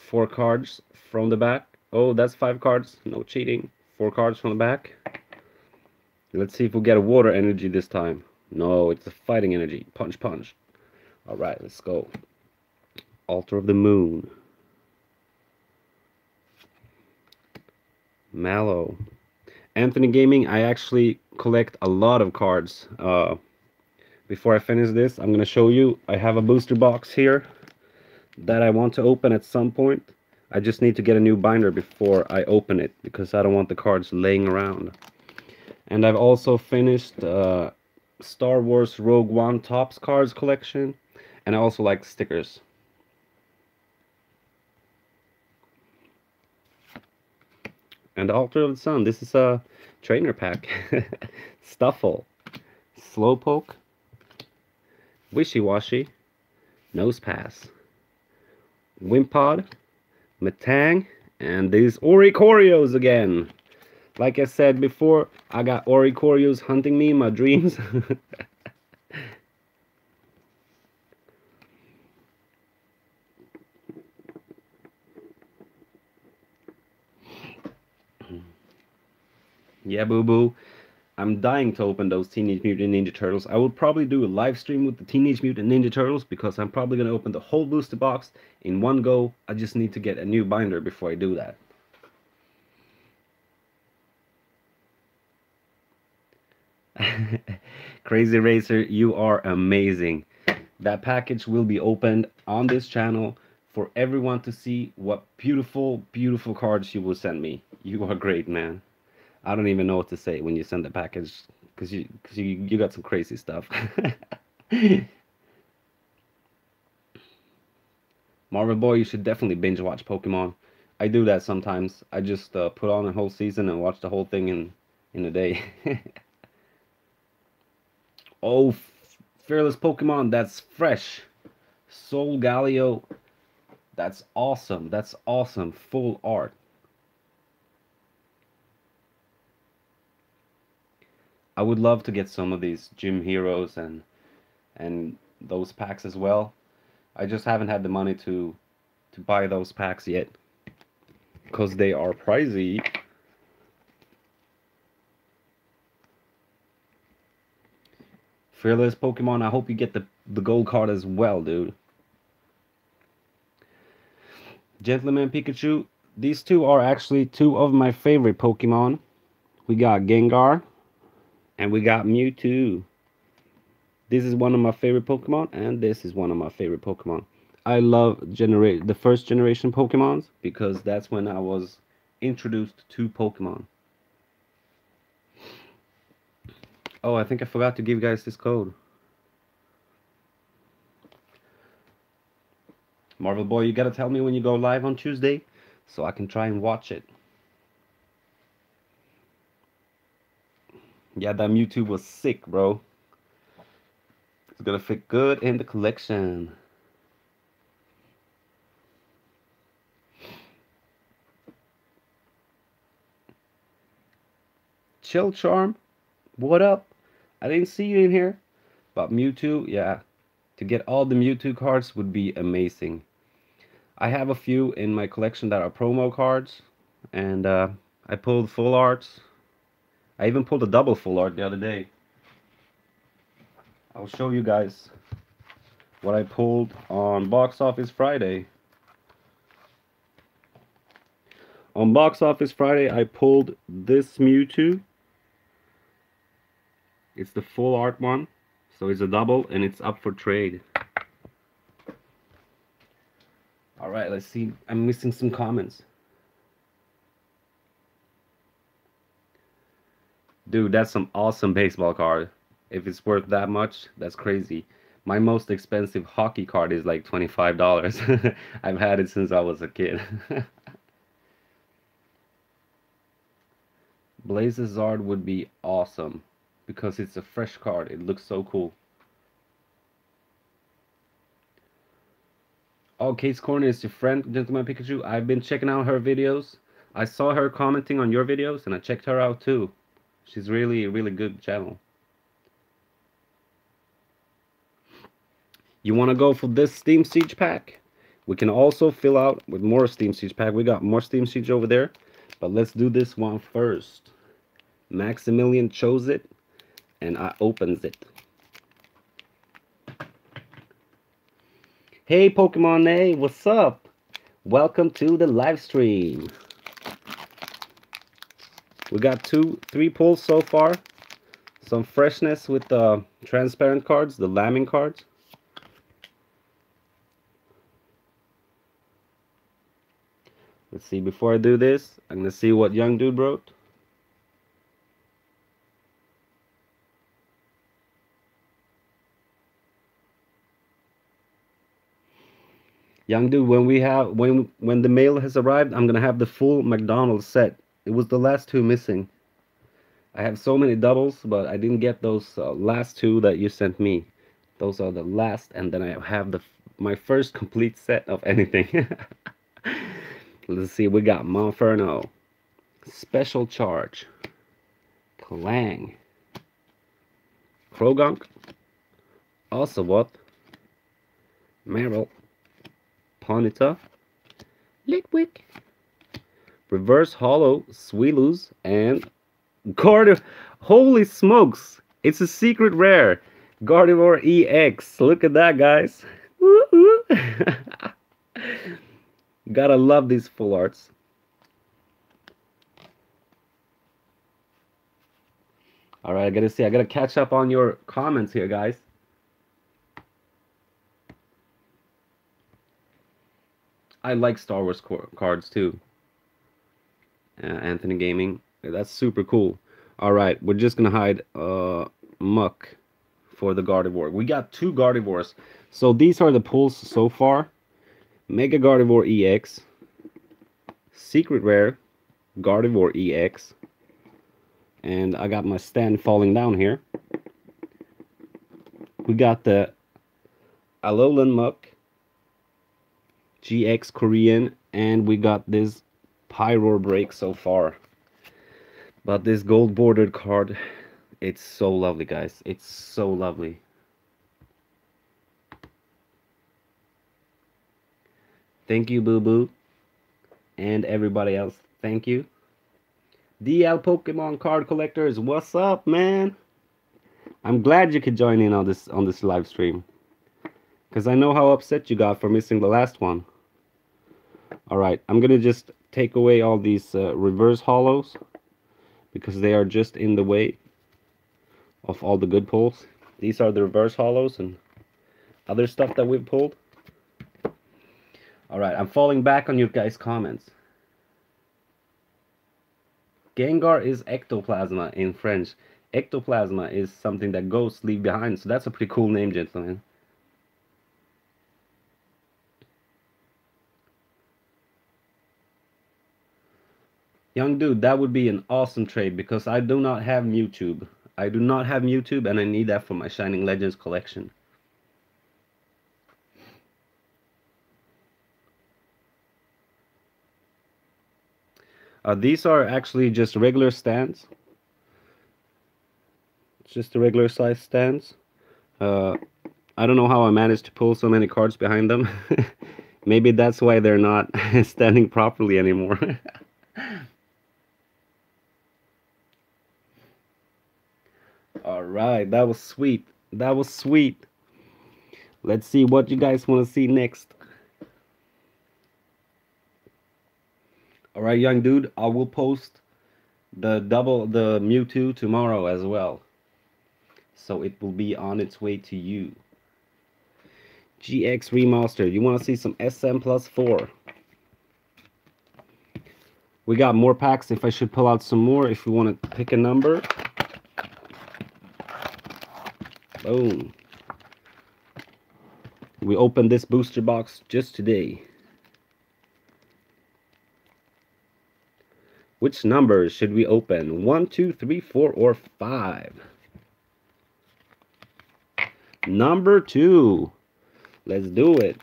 [SPEAKER 1] Four cards from the back. Oh, that's five cards. No cheating. Four cards from the back. Let's see if we get a water energy this time. No, it's a fighting energy. Punch, punch. Alright, let's go. Altar of the Moon. Mallow. Anthony Gaming, I actually collect a lot of cards. Uh, before I finish this, I'm going to show you. I have a booster box here that I want to open at some point. I just need to get a new binder before I open it because I don't want the cards laying around. And I've also finished uh, Star Wars Rogue One Topps cards collection. And I also like stickers. And Altar of the Sun. This is a trainer pack. Stufful. Slowpoke. Wishiwashi. Nosepass. Wimpod, Metang, and these Oricorios again. Like I said before, I got Oricorios hunting me in my dreams. yeah, boo-boo. I'm dying to open those Teenage Mutant Ninja Turtles. I will probably do a live stream with the Teenage Mutant Ninja Turtles because I'm probably going to open the whole booster box in one go. I just need to get a new binder before I do that. Crazy Racer, you are amazing. That package will be opened on this channel for everyone to see what beautiful, beautiful cards you will send me. You are great, man. I don't even know what to say when you send the package because you because you you got some crazy stuff. Marvel Boy, you should definitely binge watch Pokemon. I do that sometimes. I just uh, put on a whole season and watch the whole thing in in a day. oh, fearless Pokemon, that's fresh. Solgaleo, that's awesome. That's awesome. Full art. I would love to get some of these gym heroes and and those packs as well. I just haven't had the money to to buy those packs yet because they are pricey. Fearless Pokemon, I hope you get the, the gold card as well, dude. Gentleman Pikachu, these two are actually two of my favorite Pokemon. We got Gengar and we got Mewtwo. This is one of my favorite Pokemon, and this is one of my favorite Pokemon. I love generate the first generation Pokemons because that's when I was introduced to Pokemon. Oh, I think I forgot to give you guys this code. Marvel Boy, you gotta tell me when you go live on Tuesday so I can try and watch it. Yeah, that Mewtwo was sick, bro. It's gonna fit good in the collection. Chill Charm, what up? I didn't see you in here. But Mewtwo, yeah. To get all the Mewtwo cards would be amazing. I have a few in my collection that are promo cards. And uh, I pulled full arts. I even pulled a double full art the other day. I'll show you guys what I pulled on Box Office Friday. On Box Office Friday, I pulled this Mewtwo. It's the full art one, so it's a double and it's up for trade. All right, let's see. I'm missing some comments. Dude, that's some awesome baseball card. If it's worth that much, that's crazy. My most expensive hockey card is like $25. I've had it since I was a kid. Blazezard would be awesome because it's a fresh card. It looks so cool. Oh, Case Corner is your friend, Gentleman Pikachu. I've been checking out her videos. I saw her commenting on your videos and I checked her out too. She's really, really good channel. You want to go for this Steam Siege pack? We can also fill out with more Steam Siege pack. We got more Steam Siege over there. But let's do this one first. Maximilian chose it. And I opens it. Hey Pokemon A, what's up? Welcome to the live stream. We got two, three pulls so far. Some freshness with the transparent cards, the lambing cards. Let's see, before I do this, I'm going to see what Young Dude wrote. Young Dude, when we have, when, when the mail has arrived, I'm to have the full McDonald's set it was the last two missing. I have so many doubles, but I didn't get those uh, last two that you sent me. Those are the last, and then I have the my first complete set of anything. Let's see, we got Monferno, Special Charge, Klang, Croagunk, Ocelot, Marill, Ponyta, Litwick, Reverse Holo, Swellows, and Gardevoir. Holy smokes! It's a secret rare. Gardevoir EX. Look at that, guys. Gotta love these full arts. All right, I gotta see. I gotta catch up on your comments here, guys. I like Star Wars cards too uh, Anthony Gaming. That's super cool. All right, we're just gonna hide uh, Muk for the Gardevoir. We got two Gardevoirs. So these are the pulls so far. Mega Gardevoir EX, Secret Rare Gardevoir EX. And I got my stand falling down here. We got the Alolan Muk, GX Korean and we got this Pyroar break so far. But this gold bordered card, it's so lovely guys. It's so lovely. Thank you, Boo Boo. And everybody else, thank you. DL Pokemon card collectors, what's up, man? I'm glad you could join in on this on this live stream. Because I know how upset you got for missing the last one. Alright, I'm to just take away all these uh, reverse holos Because they are just in the way of all the good pulls. These are the reverse holos and other stuff that we've pulled. Alright, I'm falling back on you guys' comments. Gengar is ectoplasma in French. Ectoplasma is something that ghosts leave behind, so that's a pretty cool name, gentlemen. Young dude, that would be an awesome trade because I do not have Mewtwo. I do not have Mewtwo and I need that for my Shining Legends collection. Uh, these are actually just regular stands. It's just the regular size stands. Uh, I don't know how I managed to pull so many cards behind them. Maybe that's why they're not standing properly anymore. Alright, that was sweet. That was sweet. Let's see what you guys want to see next. All right, young dude, I will post the double the Mewtwo tomorrow as well. So it will be on its way to you. GX Remastered. You want to see some SM plus 4. We got more packs if I should pull out some more if you want to pick a number. Boom. We opened this booster box just today. Which numbers should we open? One, two, three, four, or five? Number two. Let's do it.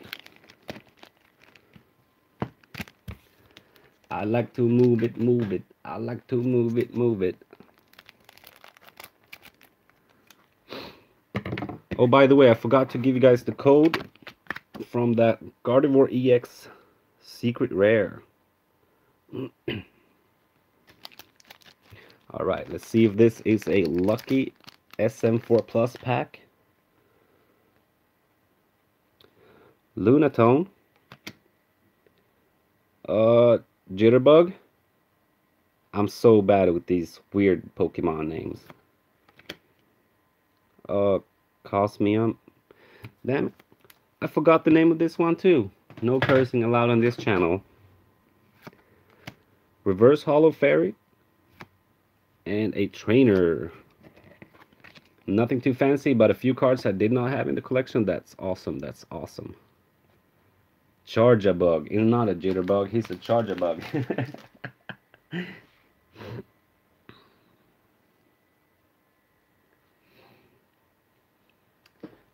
[SPEAKER 1] I like to move it, move it. I like to move it, move it. Oh, by the way, I forgot to give you guys the code from that Gardevoir EX Secret Rare. All right, let's see if this is a lucky SM4 Plus pack. Lunatone. Uh, Jitterbug. I'm so bad with these weird Pokemon names. Uh, Cosmium. Damn it. I forgot the name of this one too. No cursing allowed on this channel. Reverse holo Fairy and a trainer. Nothing too fancy, but a few cards I did not have in the collection. That's awesome. That's awesome. Charger bug. He's not a jitterbug. He's a Charjabug.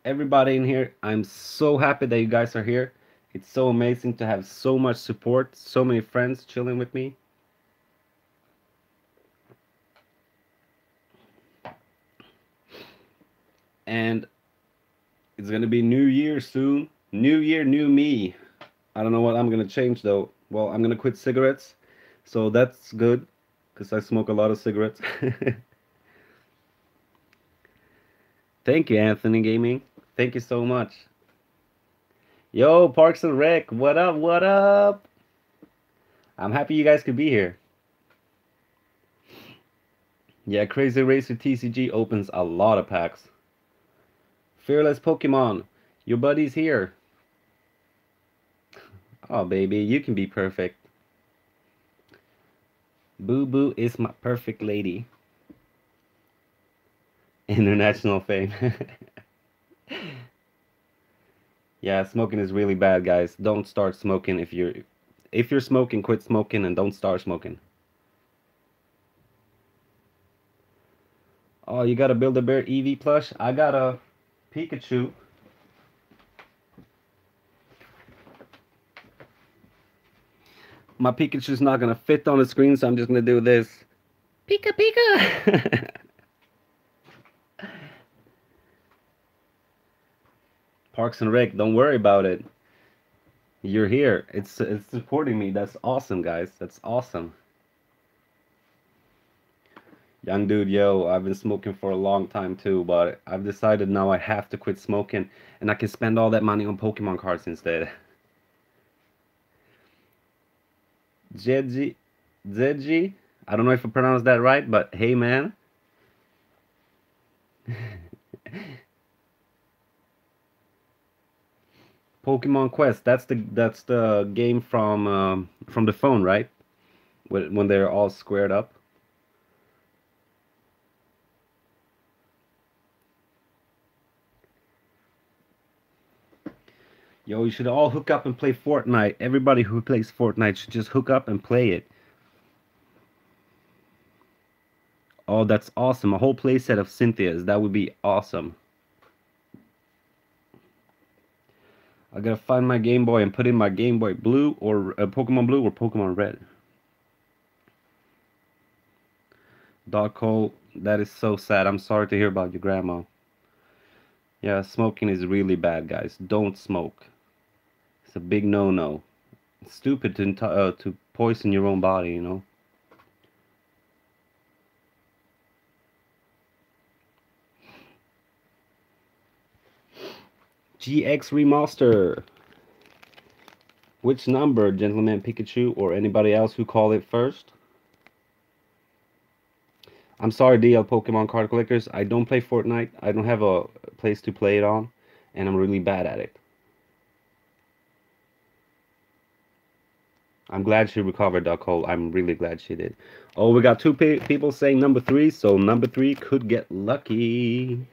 [SPEAKER 1] Everybody in here, I'm so happy that you guys are here. It's so amazing to have so much support, so many friends chilling with me. and it's gonna be New Year soon. New Year, new me. I don't know what I'm gonna change though. Well, I'm gonna quit cigarettes, so that's good because I smoke a lot of cigarettes. Thank you, Anthony Gaming. Thank you so much. Yo, Parks and Rec, what up? What up? I'm happy you guys could be here. Yeah, Crazy Racer TCG opens a lot of packs. Fearless Pokemon, your buddy's here. Oh, baby, you can be perfect. Boo Boo is my perfect lady. International fame. yeah, smoking is really bad, guys. Don't start smoking if you're if you're smoking, quit smoking and don't start smoking. Oh, you got a Build-A-Bear Eevee plush? I got a Pikachu. My Pikachu's not gonna fit on the screen, so I'm just gonna do this. Pika Pika! Parks and Rec, don't worry about it. You're here. It's it's supporting me. That's awesome, guys. That's awesome. Young dude, yo, I've been smoking for a long time too, but I've decided now I have to quit smoking and I can spend all that money on Pokemon cards instead. Jeji, Zeji, I don't know if I pronounced that right, but hey man. Pokemon Quest, that's the that's the game from um, from the phone, right? When when they're all squared up. Yo, you should all hook up and play Fortnite. Everybody who plays Fortnite should just hook up and play it. Oh, that's awesome. A whole playset of Cynthia's. That would be awesome. I gotta find my Game Boy and put in my Game Boy Blue or uh, Pokemon Blue or Pokemon Red. Doc Cole, that is so sad. I'm sorry to hear about your grandma. Yeah, smoking is really bad, guys. Don't smoke. It's a big no-no. It's stupid to uh, to poison your own body, you know. GX Remaster. Which number, Gentleman Pikachu, or anybody else who called it first? I'm sorry, DL Pokemon card collectors. I don't play Fortnite. I don't have a place to play it on, and I'm really bad at it. I'm glad she recovered, Doc Cole. I'm really glad she did. Oh, we got two pe people saying number three, so number three could get lucky.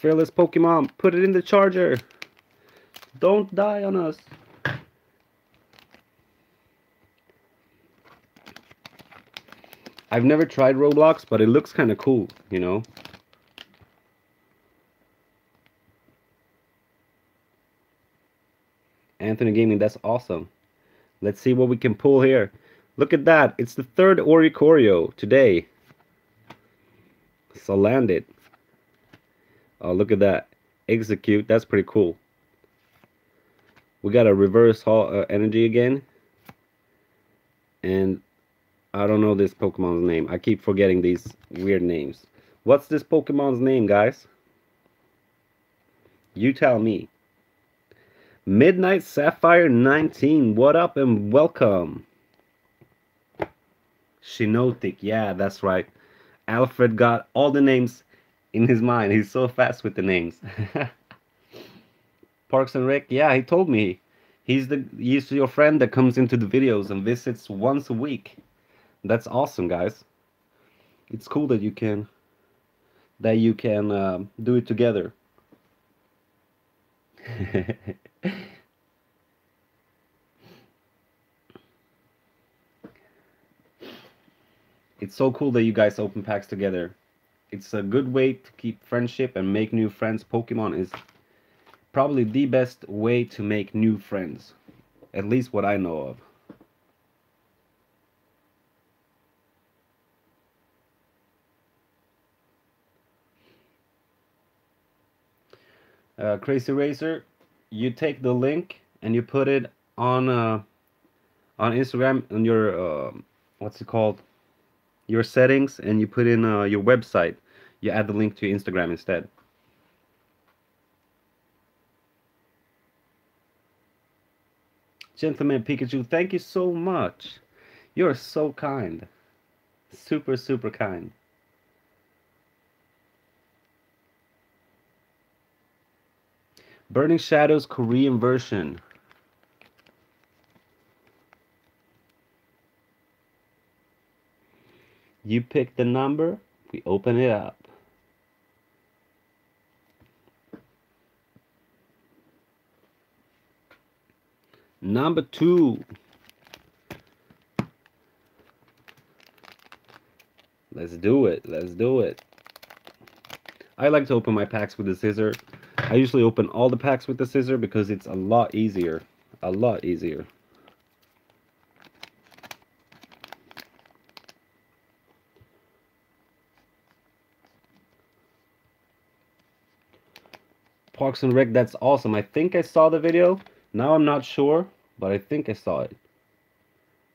[SPEAKER 1] Fearless Pokemon, put it in the charger. Don't die on us. I've never tried Roblox, but it looks kind of cool, you know? Anthony Gaming, that's awesome. Let's see what we can pull here. Look at that. It's the third Oricorio today. So landed. Oh, look at that. Execute. That's pretty cool. We got a reverse uh, energy again. And I don't know this Pokemon's name. I keep forgetting these weird names. What's this Pokemon's name, guys? You tell me. Midnight Sapphire 19. What up and welcome. Shinotic. Yeah, that's right. Alfred got all the names in his mind. He's so fast with the names. Parks and Rec. Yeah, he told me. He's the he's your friend that comes into the videos and visits once a week. That's awesome, guys. It's cool that you can that you can uh, do it together. it's so cool that you guys open packs together. It's a good way to keep friendship and make new friends. Pokemon is probably the best way to make new friends. At least what I know of. Uh, Crazy Racer, you take the link and you put it on uh, on Instagram on your uh, what's it called your settings and you put in uh, your website. You add the link to Instagram instead. Gentleman Pikachu thank you so much. You're so kind. Super super kind. Burning Shadows Korean version. You pick the number, we open it up. Number two. Let's do it. Let's do it. I like to open my packs with the scissor. I usually open all the packs with the scissor because it's a lot easier. A lot easier. Parks and Rec, that's awesome. I think I saw the video. Now I'm not sure, but I think I saw it.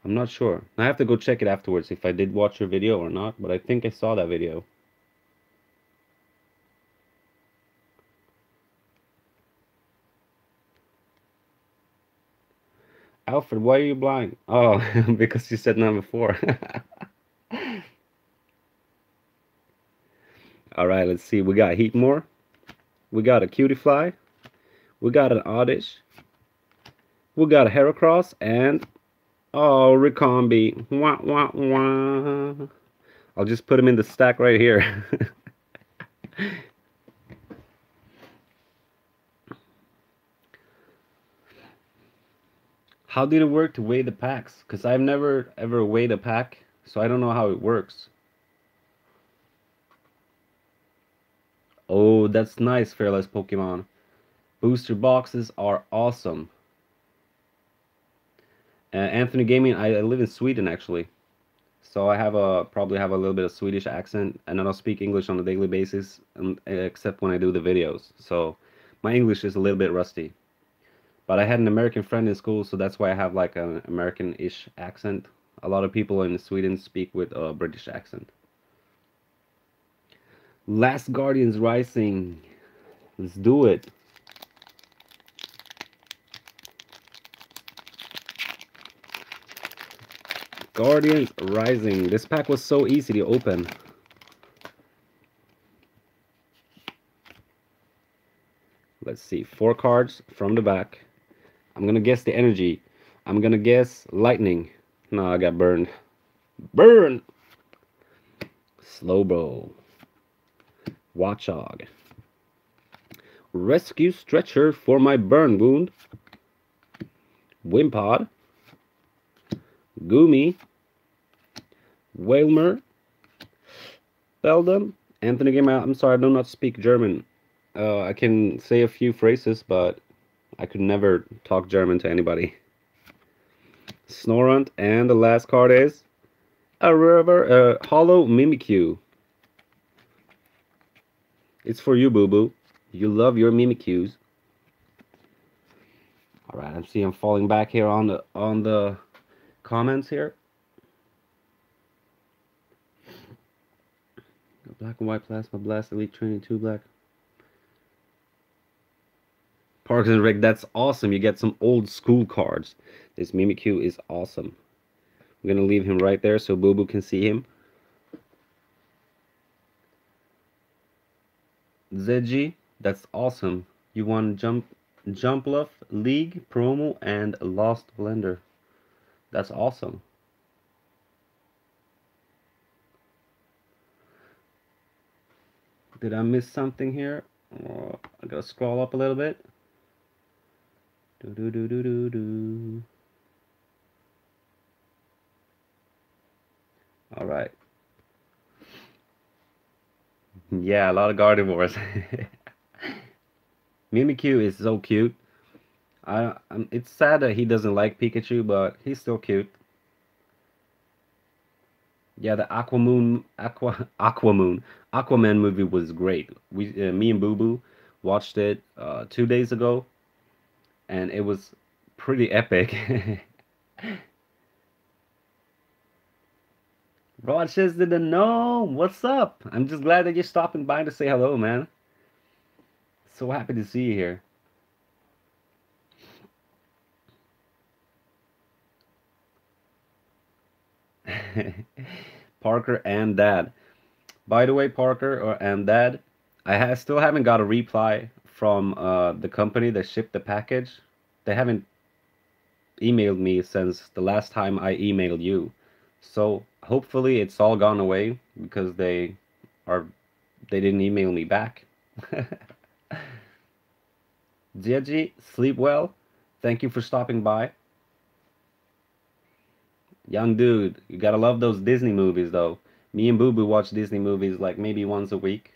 [SPEAKER 1] I'm not sure. I have to go check it afterwards if I did watch your video or not, but I think I saw that video. Alfred, why are you blind? Oh, because you said number four. All right, let's see. We got Heatmor. We got a Cutiefly. We got an Oddish. We got a Heracross and Oh, Ribombee. Wah, wah, wah. I'll just put him in the stack right here. how did it work to weigh the packs? Because I've never ever weighed a pack, so I don't know how it works. Oh, that's nice, Fearless Pokemon. Booster boxes are awesome. Uh, Anthony Gaming, I, I, live in Sweden actually. So I have a probably have a little bit of Swedish accent and I don't speak English on a daily basis um, except when I do the videos. So my English is a little bit rusty. But I had an American friend in school, so that's why I have like an American-ish accent. A lot of people in Sweden speak with a British accent. Last Guardians Rising. Let's do it. Guardians Rising. This pack was so easy to open. Let's see. Four cards from the back. I'm gonna guess the energy. I'm gonna guess lightning. No, I got burned. Burn! Slowbro. Watchog. Rescue stretcher for my burn wound. Wimpod. Goomy, Wailmer, Beldum, Anthony Game. I'm sorry, I do not speak German. Uh, I can say a few phrases, but I could never talk German to anybody. Snorunt, and the last card is a river, uh, Holo Mimikyu. It's for you, Boo Boo. You love your Mimikyus. All right, I'm seeing falling back here on the on the comments here. Black and white plasma blast elite training two black. Parks and Rec, that's awesome. You get some old school cards. This Mimikyu is awesome. We're gonna leave him right there so Boo Boo can see him. Zedgy, that's awesome. You won Jump Jump Love League promo and Lost Blender. That's awesome. Did I miss something here? Oh, I gotta scroll up a little bit. Do do do do do do. All right. Yeah, a lot of Gardevoirs. Mimikyu is so cute. I, I'm, it's sad that he doesn't like Pikachu, but he's still cute. Yeah, the Aquamoon, Aqua, Aquamoon, Aquaman movie was great. We, uh, me and Boo Boo watched it uh, two days ago, and it was pretty epic. Rochester the Gnome, what's up? I'm just glad that you're stopping by to say hello, man. So happy to see you here. Parker and Dad. By the way, Parker or and Dad, I ha still haven't got a reply from uh, the company that shipped the package. They haven't emailed me since the last time I emailed you. So hopefully it's all gone away because they are they didn't email me back. Gigi, sleep well. Thank you for stopping by. Young dude, you gotta love those Disney movies though. Me and Boo Boo watch Disney movies like maybe once a week.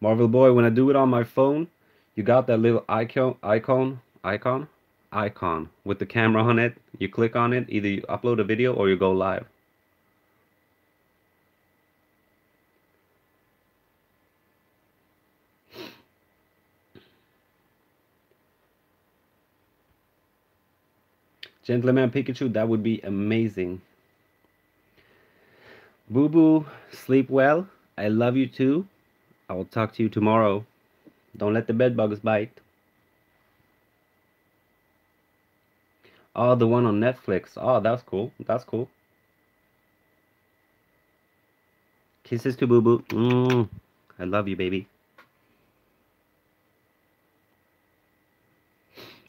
[SPEAKER 1] Marvel Boy, when I do it on my phone, you got that little icon, icon, icon, icon with the camera on it. You click on it, either you upload a video or you go live. Gentleman Pikachu, that would be amazing. Boo Boo, sleep well. I love you too. I will talk to you tomorrow. Don't let the bed bugs bite. Oh, the one on Netflix. Oh, that's cool. That's cool. Kisses to Boo Boo. Mm, I love you, baby.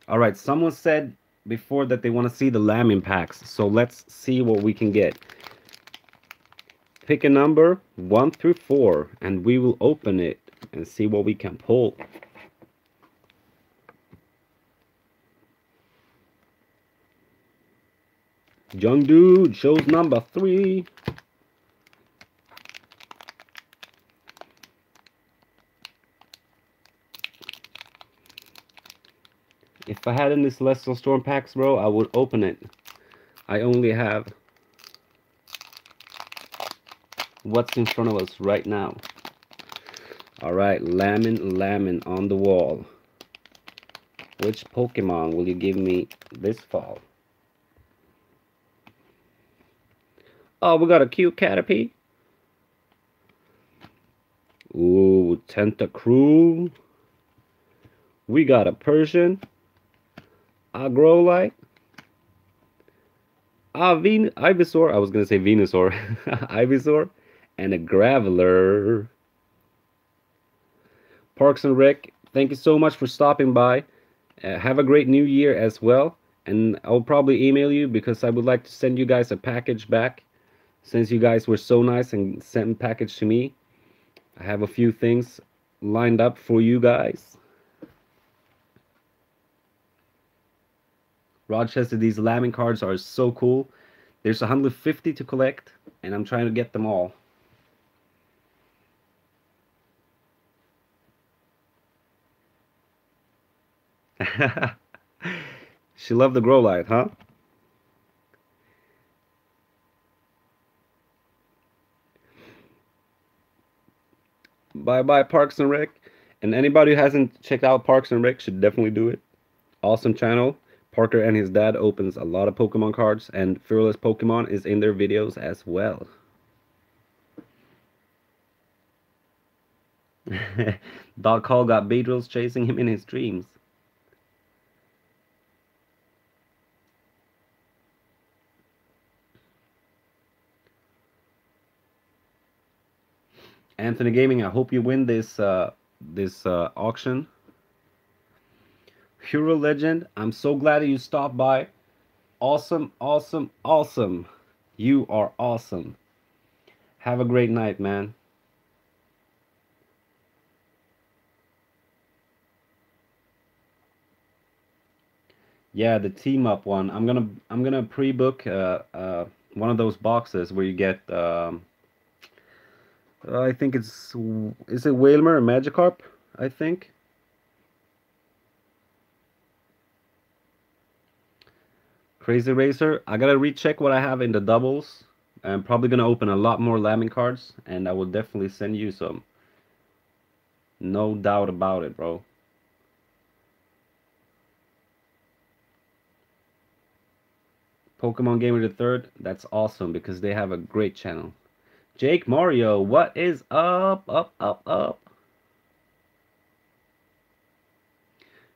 [SPEAKER 1] All right, someone said before that they want to see the lambing packs. So let's see what we can get. Pick a number 1 through 4 and we will open it and see what we can pull. Young dude shows number 3. If I had any Celestial Storm packs, bro, I would open it. I only have what's in front of us right now. Alright, Lemon Lemon on the wall. Which Pokemon will you give me this fall? Oh, we got a cute Caterpie. Ooh, Tentacruel. We got a Persian. A Growlithe. A Ven Ivysaur. I was going to say Venusaur. Ivysaur. And a Graveler. Parks and Rec, thank you so much for stopping by. Uh, have a great new year as well. And I'll probably email you because I would like to send you guys a package back. Since you guys were so nice and sent a package to me. I have a few things lined up for you guys. Rochester, these lambing cards are so cool. There's 150 to collect, and I'm trying to get them all. she loved the grow light, huh? Bye bye Parks and Rec. And anybody who hasn't checked out Parks and Rec should definitely do it. Awesome channel. Parker and his dad opens a lot of Pokemon cards and Fearless Pokemon is in their videos as well. Doc Cole got Beedrills chasing him in his dreams. Anthony Gaming, I hope you win this uh, this uh, auction. Hero Legend, I'm so glad you stopped by. Awesome, awesome, awesome. You are awesome. Have a great night, man. Yeah, the team up one. I'm gonna I'm gonna pre-book uh, uh, one of those boxes where you get um, uh, I think it's is it Wailmer and Magikarp? I think. Crazy Racer. I gotta recheck what I have in the doubles. I'm probably gonna open a lot more lambing cards, and I will definitely send you some. No doubt about it, bro. Pokemon Gamer the Third. That's awesome because they have a great channel. Jake Mario, what is up, up, up, up?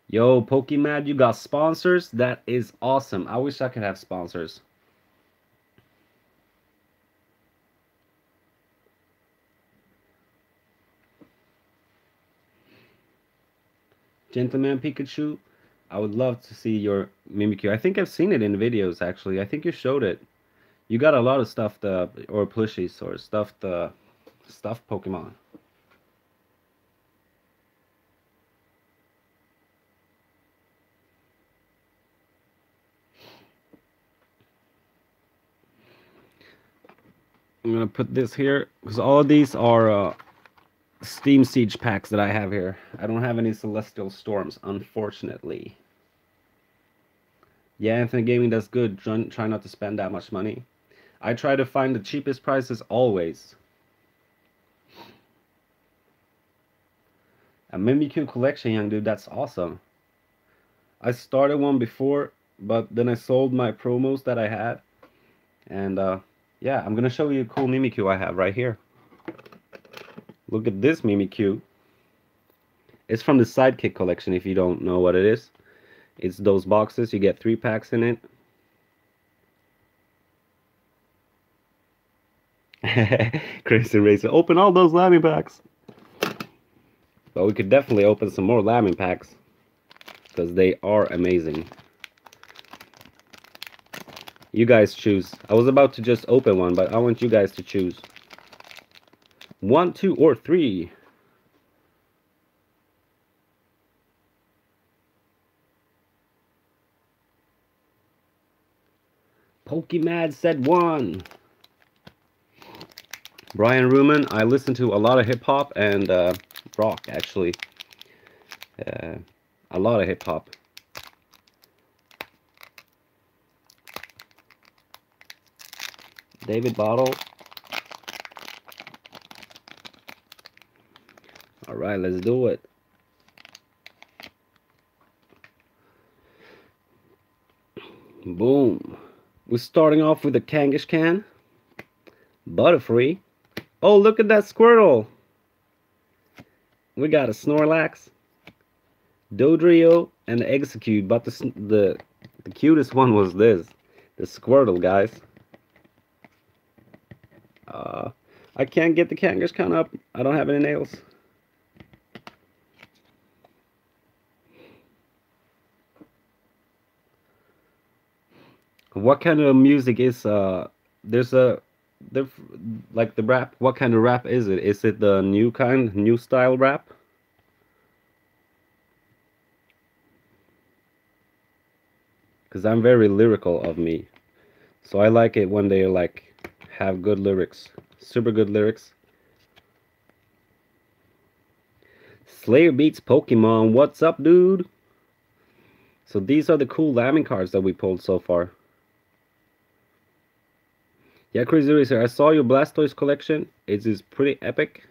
[SPEAKER 1] Yo, Pokemon, you got sponsors? That is awesome. I wish I could have sponsors. Gentleman Pikachu, I would love to see your Mimikyu. I think I've seen it in videos, actually. I think you showed it. You got a lot of stuffed uh, or plushies or stuffed uh, stuffed Pokemon. I'm gonna put this here because all of these are uh, Steam Siege packs that I have here. I don't have any Celestial Storms, unfortunately. Yeah, Anthony Gaming, that's good. Try not to spend that much money. I try to find the cheapest prices always. A Mimikyu collection, young dude. That's awesome. I started one before, but then I sold my promos that I had. And uh, yeah, I'm going to show you a cool Mimikyu I have right here. Look at this Mimikyu. It's from the Sidekick collection if you don't know what it is. It's those boxes. You get three packs in it. Crazy Racer. Open all those Lamy packs. But we could definitely open some more Lamy packs. Because they are amazing. You guys choose. I was about to just open one, but I want you guys to choose. One, two, or three. Pokemad said one. Brian Ruman, I listen to a lot of hip hop and uh, rock actually. Uh, a lot of hip hop. David Bottle. All right, let's do it. Boom. We're starting off with a Kangaskhan. Butterfree. Oh, look at that Squirtle. We got a Snorlax. Dodrio and Exeggutor, but the, the, the cutest one was this. The Squirtle, guys. Uh, I can't get the Kangaskhan up. I don't have any nails. What kind of music is uh there's a there like the rap what kind of rap is it? Is it the new kind, new style rap? Cuz I'm very lyrical of me. So I like it when they like have good lyrics. Super good lyrics. Slayer beats Pokemon. What's up, dude? So these are the cool Lamy cards that we pulled so far. Yeah, Crazy Racer, I saw your Blastoise collection. It is pretty epic.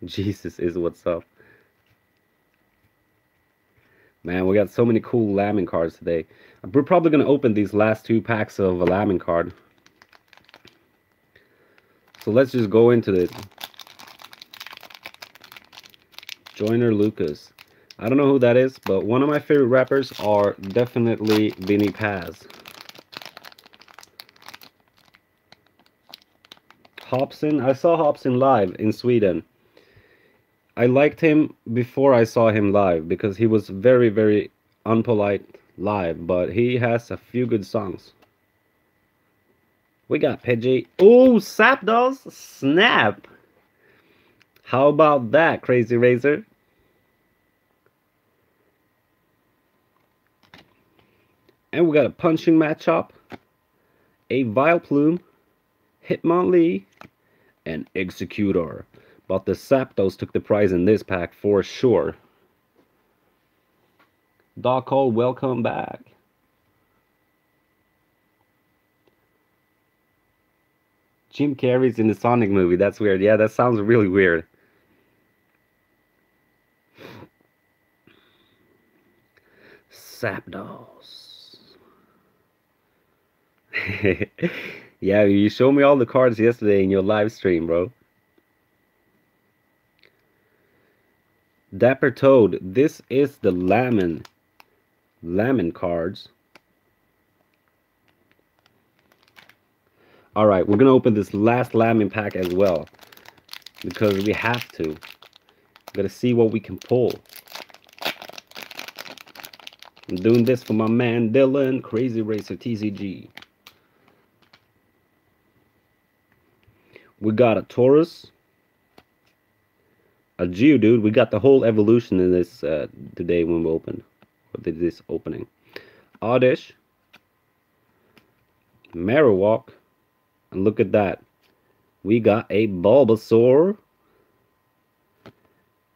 [SPEAKER 1] Jesus is what's up. Man, we got so many cool Lambing cards today. We're probably going to open these last two packs of a Lambing card. So let's just go into it. Joyner Lucas. I don't know who that is, but one of my favorite rappers are definitely Vinnie Paz. Hopsin. I saw Hopsin live in Sweden. I liked him before I saw him live because he was very, very unpolite live, but he has a few good songs. We got Pidgey. Oh, Zapdos! Snap! How about that, Crazy Racer? And we got a punching Machop, a Vileplume, Hitmonlee, and Exeggutor. But the Zapdos took the prize in this pack for sure. Doc Cole, welcome back. Jim Carrey's in the Sonic movie. That's weird. Yeah, that sounds really weird. Zapdos. yeah, you showed me all the cards yesterday in your live stream, bro. Dapper Toad, this is the Lemon. Lemon cards. Alright, we're going to open this last Lemon pack as well. Because we have to. we got to see what we can pull. I'm doing this for my man Dylan, Crazy Racer TCG. We got a Tauros. a Geodude. We got the whole evolution in this uh, today when we opened, this opening. Oddish, Marowak. And look at that. We got a Bulbasaur.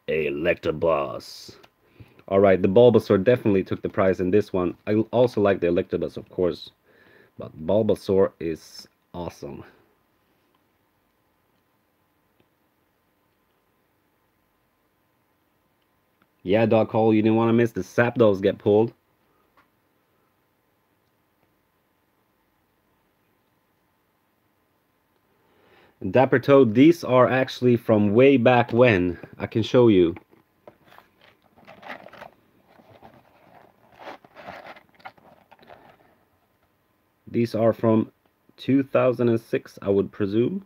[SPEAKER 1] A Electabuzz. Alright, the Bulbasaur definitely took the prize in this one. I also like the Electabuzz, of course. But Bulbasaur is awesome. Yeah, Doc Cole, you didn't want to miss the Zapdos get pulled. Dapper Toad, these are actually from way back when. I can show you. These are from 2006, I would presume.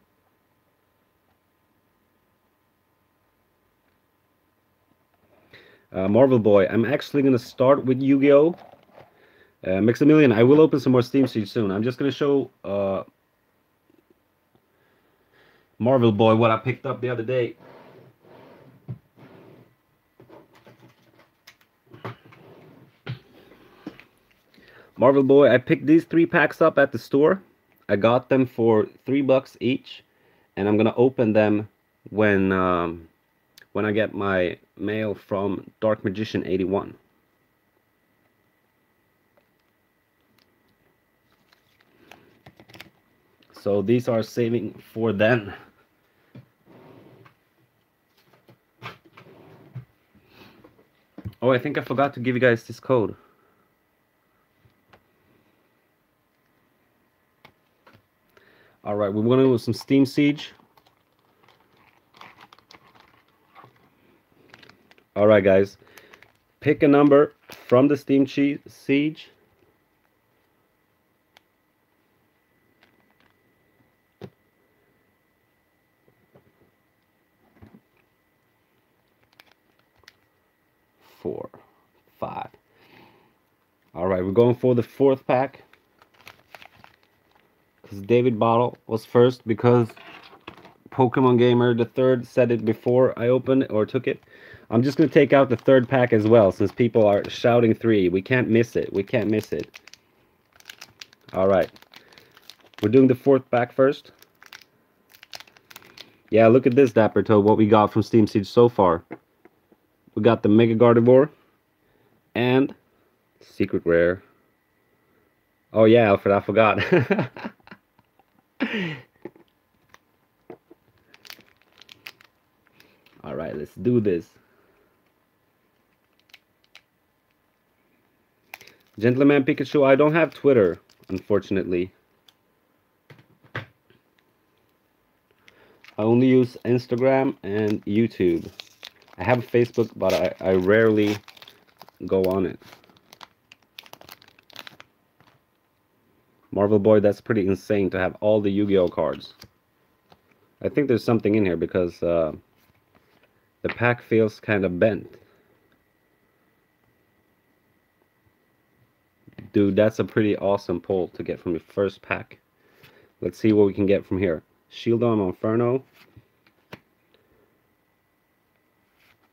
[SPEAKER 1] Uh, Marvel Boy, I'm actually going to start with Yu-Gi-Oh! Uh, Mixamillion, I will open some more Steam Siege soon. I'm just going to show uh, Marvel Boy what I picked up the other day. Marvel Boy, I picked these three packs up at the store. I got them for three bucks each, and I'm gonna open them when um, when I get my mail from Dark Magician 81. So these are saving for then. Oh, I think I forgot to give you guys this code. All right, we're going to do some Steam Siege. All right, guys. Pick a number from the Steam Siege. Four, five. All right, we're going for the fourth pack because David Bottle was first because Pokemon Gamer the third said it before I opened or took it. I'm just going to take out the third pack as well since people are shouting three. We can't miss it. We can't miss it. Alright. We're doing the fourth pack first. Yeah, look at this Dapper Toad, what we got from Steam Siege so far. We got the Mega Gardevoir and Secret Rare. Oh yeah, Alfred, I forgot. All right, let's do this. Gentleman Pikachu, I don't have Twitter, unfortunately. I only use Instagram and YouTube. I have Facebook, but I, I rarely go on it. Marvel Boy, that's pretty insane to have all the Yu-Gi-Oh cards. I think there's something in here because uh, the pack feels kind of bent. Dude, that's a pretty awesome pull to get from your first pack. Let's see what we can get from here. Shieldon Inferno.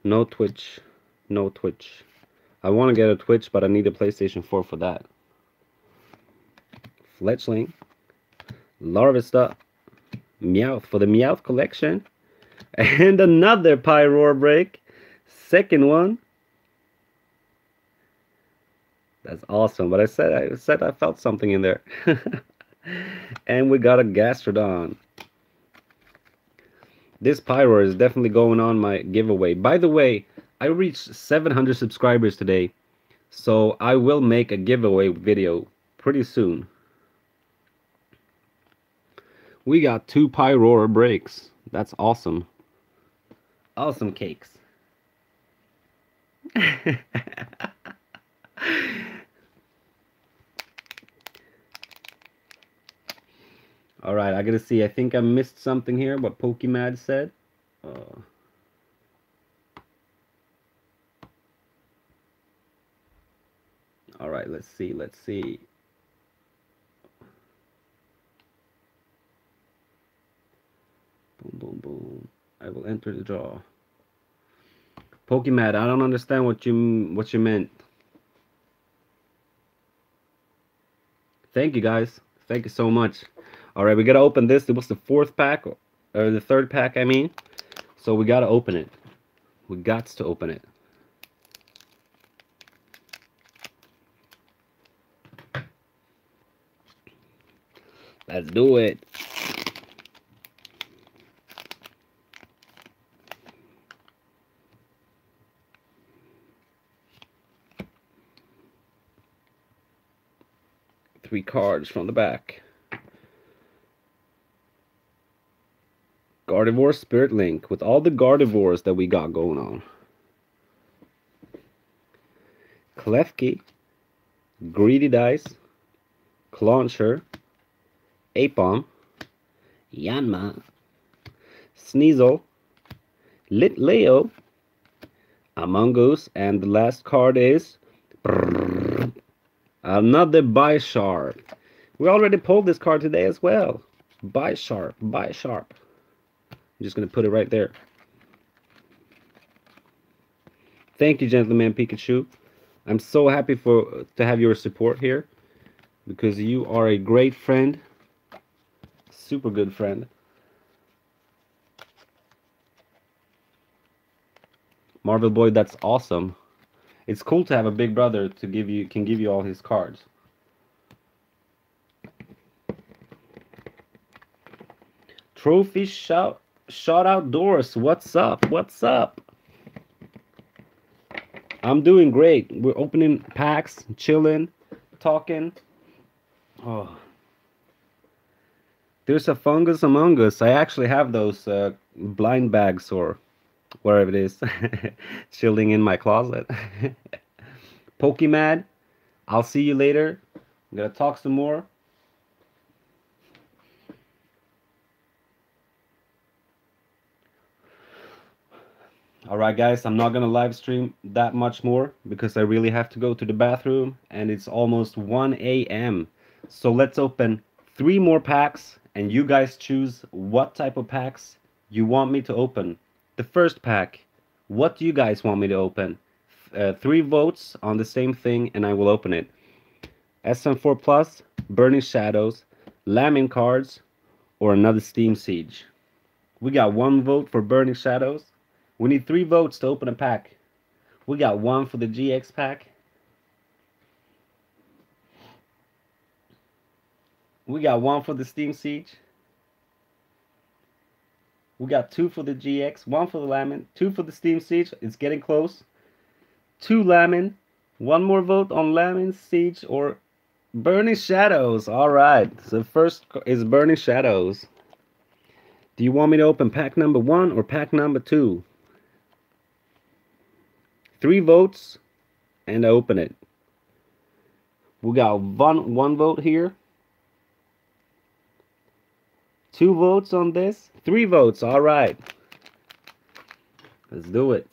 [SPEAKER 1] No Twitch. No Twitch. I want to get a Twitch, but I need a PlayStation 4 for that. Fletchling, Larvesta, Meowth for the Meowth collection, and another Pyroar break. Second one. That's awesome. But I said I said I felt something in there. and we got a Gastrodon. This Pyroar is definitely going on my giveaway. By the way, I reached 700 subscribers today. So I will make a giveaway video pretty soon. We got two Pyroar breaks. That's awesome. Awesome cakes. Alright, I gotta see. I think I missed something here, what Pokemad said. Uh, Alright, let's see, let's see. Boom, boom, boom. I will enter the draw. Pokemad, I don't understand what you what you meant. Thank you guys. Thank you so much. All right, we gotta open this. It was the fourth pack, or the third pack, I mean. So we gotta open it. We got to open it. Let's do it. Three cards from the back. Gardevoir Spirit Link with all the Gardevoirs that we got going on. Klefki, Greedy Dice, Clauncher, Aipom, Yanma, Sneasel, Litleo, Amoonguss, and the last card is brrr, another Bisharp. We already pulled this card today as well. Bisharp, Bisharp. I'm just going to put it right there. Thank you, Gentleman Pikachu. I'm so happy for to have your support here because you are a great friend super good friend. Marvel Boy, that's awesome. It's cool to have a big brother to give you can give you all his cards. Trophy shout shout outdoors. What's up? What's up? I'm doing great. We're opening packs, chilling, talking. Oh. There's a fungus among us. I actually have those uh, blind bags or wherever it is chilling in my closet. Pokemad, I'll see you later. I'm gonna talk some more. Alright guys, I'm not gonna live stream that much more because I really have to go to the bathroom and it's almost 1 a.m. So let's open three more packs and you guys choose what type of packs you want me to open. The first pack, what do you guys want me to open? Uh, three votes on the same thing and I will open it. SM4 Plus, Burning Shadows, Lambent cards, or another Steam Siege. We got one vote for Burning Shadows. We need three votes to open a pack. We got one for the GX pack We got one for the Steam Siege. We got two for the GX, one for the Lambent, two for the Steam Siege. It's getting close. Two Lambent, one more vote on Lambent Siege or Burning Shadows. All right. So first is Burning Shadows. Do you want me to open pack number one or pack number two? Three votes and open it. We got one one vote here. Two votes on this? Three votes. All right. Let's do it.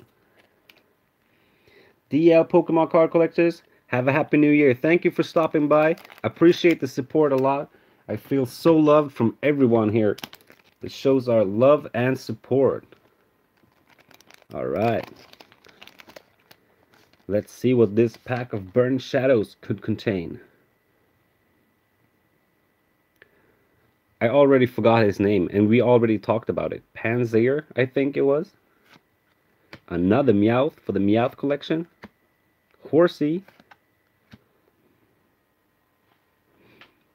[SPEAKER 1] DL Pokemon card collectors, have a happy new year. Thank you for stopping by. Appreciate the support a lot. I feel so loved from everyone here. It shows our love and support. All right. Let's see what this pack of Burning Shadows could contain. I already forgot his name, and we already talked about it. Pansear, I think it was. Another Meowth for the Meowth collection. Horsey.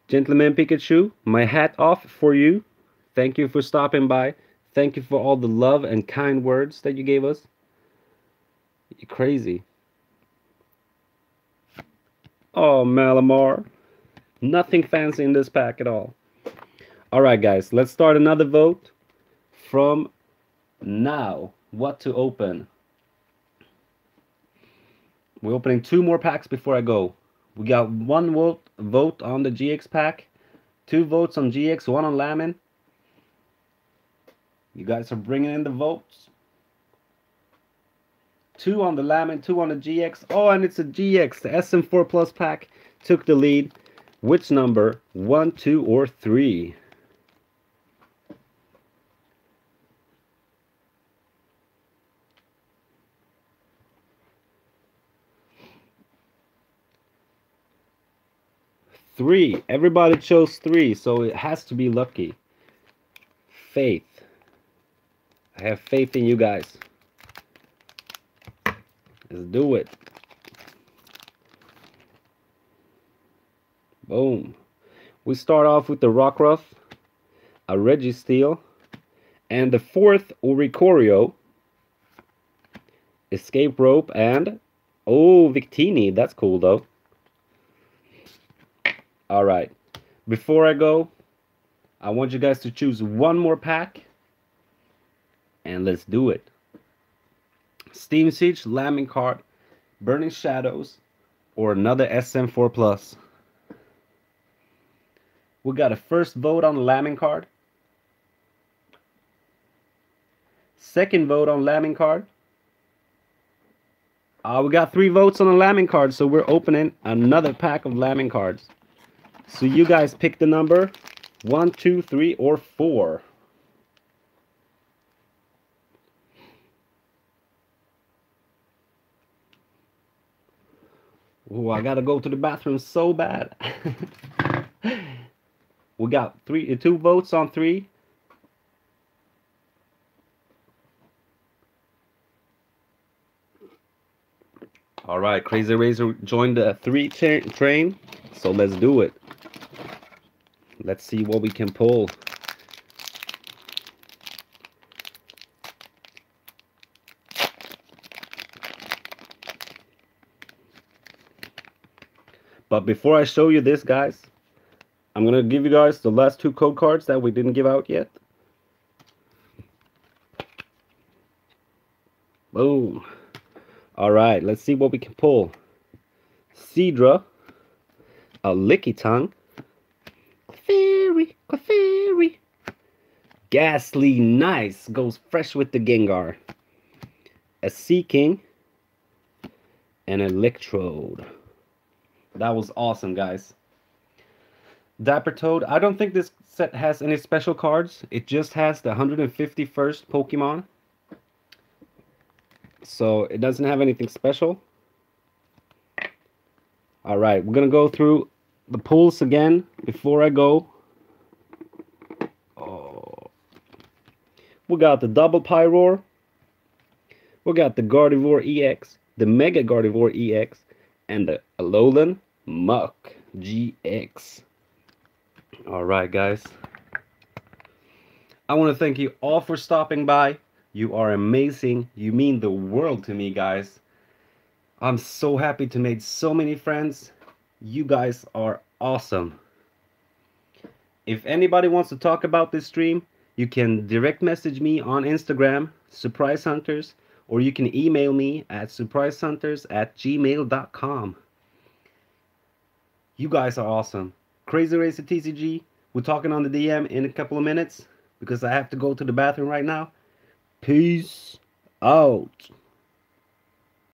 [SPEAKER 1] Gentleman Pikachu, my hat off for you. Thank you for stopping by. Thank you for all the love and kind words that you gave us. You're crazy. Oh, Malamar. Nothing fancy in this pack at all. All right, guys, let's start another vote from now. What to open? We're opening two more packs before I go. We got one vote vote on the GX pack, two votes on GX, one on Lemon. You guys are bringing in the votes. Two on the Lemon, two on the GX. Oh, and it's a GX. The SM4 Plus pack took the lead. Which number? One, two, or three? Three. Everybody chose three, so it has to be lucky. Faith. I have faith in you guys. Let's do it. Boom. We start off with the Rockruff, a Registeel, and the fourth Oricorio, Escape Rope, and oh, Victini. That's cool though. All right. Before I go, I want you guys to choose one more pack. And let's do it. Steam Siege, Lambing Card, Burning Shadows, or another SM4 Plus. We got a first vote on Lambing Card. Second vote on Lambing Card. Uh, we got three votes on the Lambing card, so we're opening another pack of Lambing cards. So you guys pick the number one, two, three, or four. Oh, I gotta go to the bathroom so bad. we got three, two votes on three. All right, Crazy Racer joined the three train, so let's do it. Let's see what we can pull. But before I show you this, guys, I'm going to give you guys the last two code cards that we didn't give out yet. Boom. All right, let's see what we can pull. Seadra, a Lickitung, Clefairy, Clefairy, Gastly, nice, goes fresh with the Gengar, a Seaking, and an Electrode. That was awesome, guys. Dapper Toad, I don't think this set has any special cards. It just has the 151st Pokemon. So it doesn't have anything special. All right, we're gonna go through the pulls again before I go. Oh. We got the double Pyroar. We got the Gardevoir EX, the Mega Gardevoir EX, and the Alolan Muk GX. All right, guys. I want to thank you all for stopping by. You are amazing. You mean the world to me, guys. I'm so happy to make so many friends. You guys are awesome. If anybody wants to talk about this stream, you can direct message me on Instagram, Surprise Hunters, or you can email me at surprisehunters at gmail.com. You guys are awesome. Crazy Racer TCG, we're talking on the DM in a couple of minutes because I have to go to the bathroom right now. Peace out.